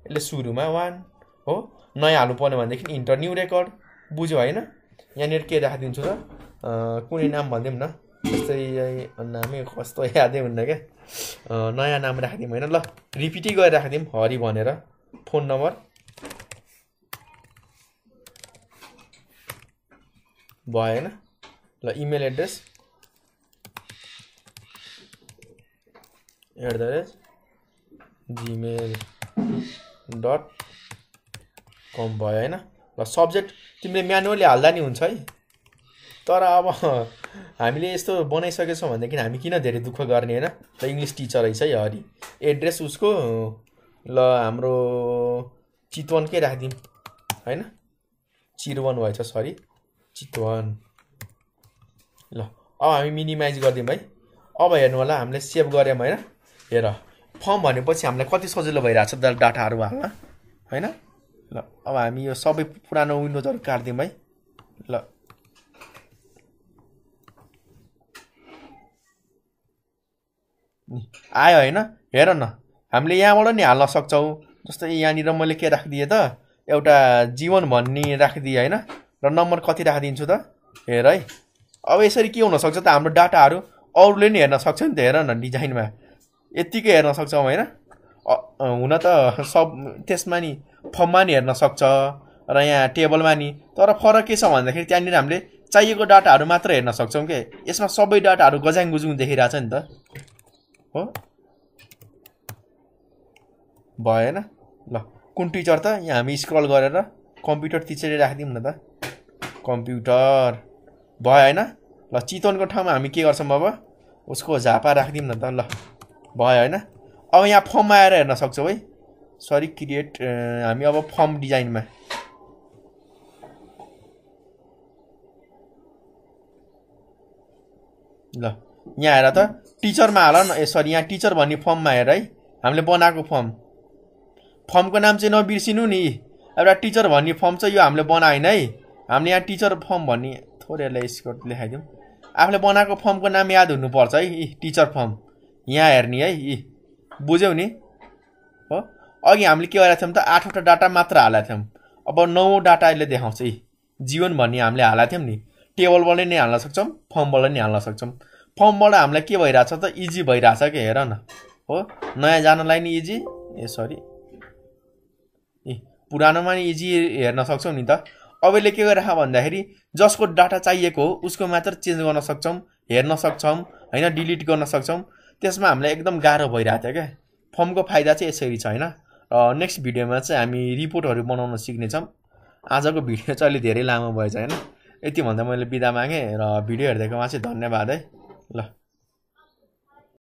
यसले सुरुमा वान हो। नयाँ हाल्नु पर्ने भनेदेखि इन्टर न्यू रेकर्ड बुझ्यो होइन? यहाँनिर के राखिदिन्छु त? कुनै नाम भनिदिउँ न। जस्तै नामै कस्तो यादै हुन्न क्या नयाँ नाम राखिदिउँ होइन ल। रिपिटै गरेर राखिदिउँ हरि भनेर। Phone number. होइन। ल email address. At the rate Gmail dot com भयो होइन। ल सब्जेक्ट तिमीले म्यानुअली हाल्दा नि हुन्छ है। तर अब हामीले यस्तो बनाइसकेछौँ भनेदेखि हामी किन धेरै दुःख गर्ने होइन? ल इङ्ग्लिस टिचर रहेछ है हरि। एड्रेस उसको ल हाम्रो चितवनकै राखिदिउँ होइन? चिरवन भएछ सरी चितवन। ल अब हामी मिनिमाइज गरिदिउँ है अब हेर्नु होला हामीले सेभ गऱ्यौँ होइन? हेर फर्म भनेपछि हामीलाई कति सजिलो भइरहेको छ डाटाहरू हाल्न होइन? ल अब हामी यो सबै पुरानो विन्डोजहरू काटिदिउँ है ल। आयो होइन हेर न हामीले यहाँबाट नि हाल्न सक्छौँ। जस्तै यहाँनिर मैले के राखिदिएँ त? एउटा जीवन भन्ने राखिदिएँ होइन? र नम्बर कति राखिदिन्छु त? हेर है। अब यसरी के हुनसक्छ त हाम्रो डाटाहरू? अरूले नि हेर्न सक्छ नि त हेर न डिजाइनमा। यत्तिकै हेर्न सक्छौँ होइन? हुन त सब त्यसमा नि फर्ममा नि हेर्न सक्छ र यहाँ टेबलमा नि। तर फरक के छ भन्दाखेरि त्यहाँनिर हामीले चाहिएको डाटाहरू मात्र हेर्न सक्छौँ के? यसमा सबै डाटाहरू गजाङ गुजुङ देखिरहेछ नि त। हो भएन। ल कुन टिचर त? यहाँ हामी स्क्रल गरेर कम्प्युटर टिचरै राखिदिउँ न त। कम्प्युटर भयो होइन ल चितवनको ठाउँमा हामी के गर्छौँ अब उसको झापा राखिदिउँ न त। ल भयो होइन अब यहाँ फर्ममा आएर हेर्न सक्छौँ है। सरी क्रिएट हामी अब फर्म डिजाइनमा ल यहाँ हेर त। टिचरमा हाल न ए सरी यहाँ टिचर भन्ने फर्ममा हेर है। हामीले बनाएको फर्म। फर्मको नाम चाहिँ नबिर्सिनु नि। एउटा टिचर भन्ने फर्म चाहिँ यो हामीले बनाएन है। हामीले यहाँ टिचर फर्म भन्ने थोरैलाई स्कर्ट लेखाइदिउँ। आफूले बनाएको फर्मको नाम याद हुनुपर्छ है टिचर फर्म। यहाँ हेर्ने है यी बुझ्यौ नि? हो? अघि हामीले के गरेका थियौँ त आठवटा डाटा मात्र हालेको थियौँ। अब नौ डाटा अहिले देखाउँछ यी जीवन भन्ने हामीले हालेको थियौँ नि। टेबलबाट नै हाल्न सक्छौँ फर्मबाट नै हाल्न सक्छौँ। फर्मबाट हामीलाई के भइरहेछ त? इजी भइरहेछ कि? हेर न। हो? नयाँ जानलाई नि इजी ए सरी ए पुरानोमा नि इजी हेर्न सक्छौँ नि त। अबले के गरिरह भन्दाखेरि जसको डाटा चाहिएको हो उसको मात्र चेन्ज गर्न सक्छौँ हेर्न सक्छौँ होइन डिलिट गर्न सक्छौँ। त्यसमा हामीलाई एकदम गाह्रो भइरहेको थियो क्या। फर्मको फाइदा चाहिँ यसरी छ होइन? नेक्स्ट भिडियोमा चाहिँ हामी रिपोर्टहरू बनाउन सिक्नेछौँ। आजको भिडियो चाहिँ अलिक धेरै लामो भएछ होइन? यति भन्दा मैले बिदा मागेँ र भिडियो हेरिदिएकोमा चाहिँ धन्यवाद है। ल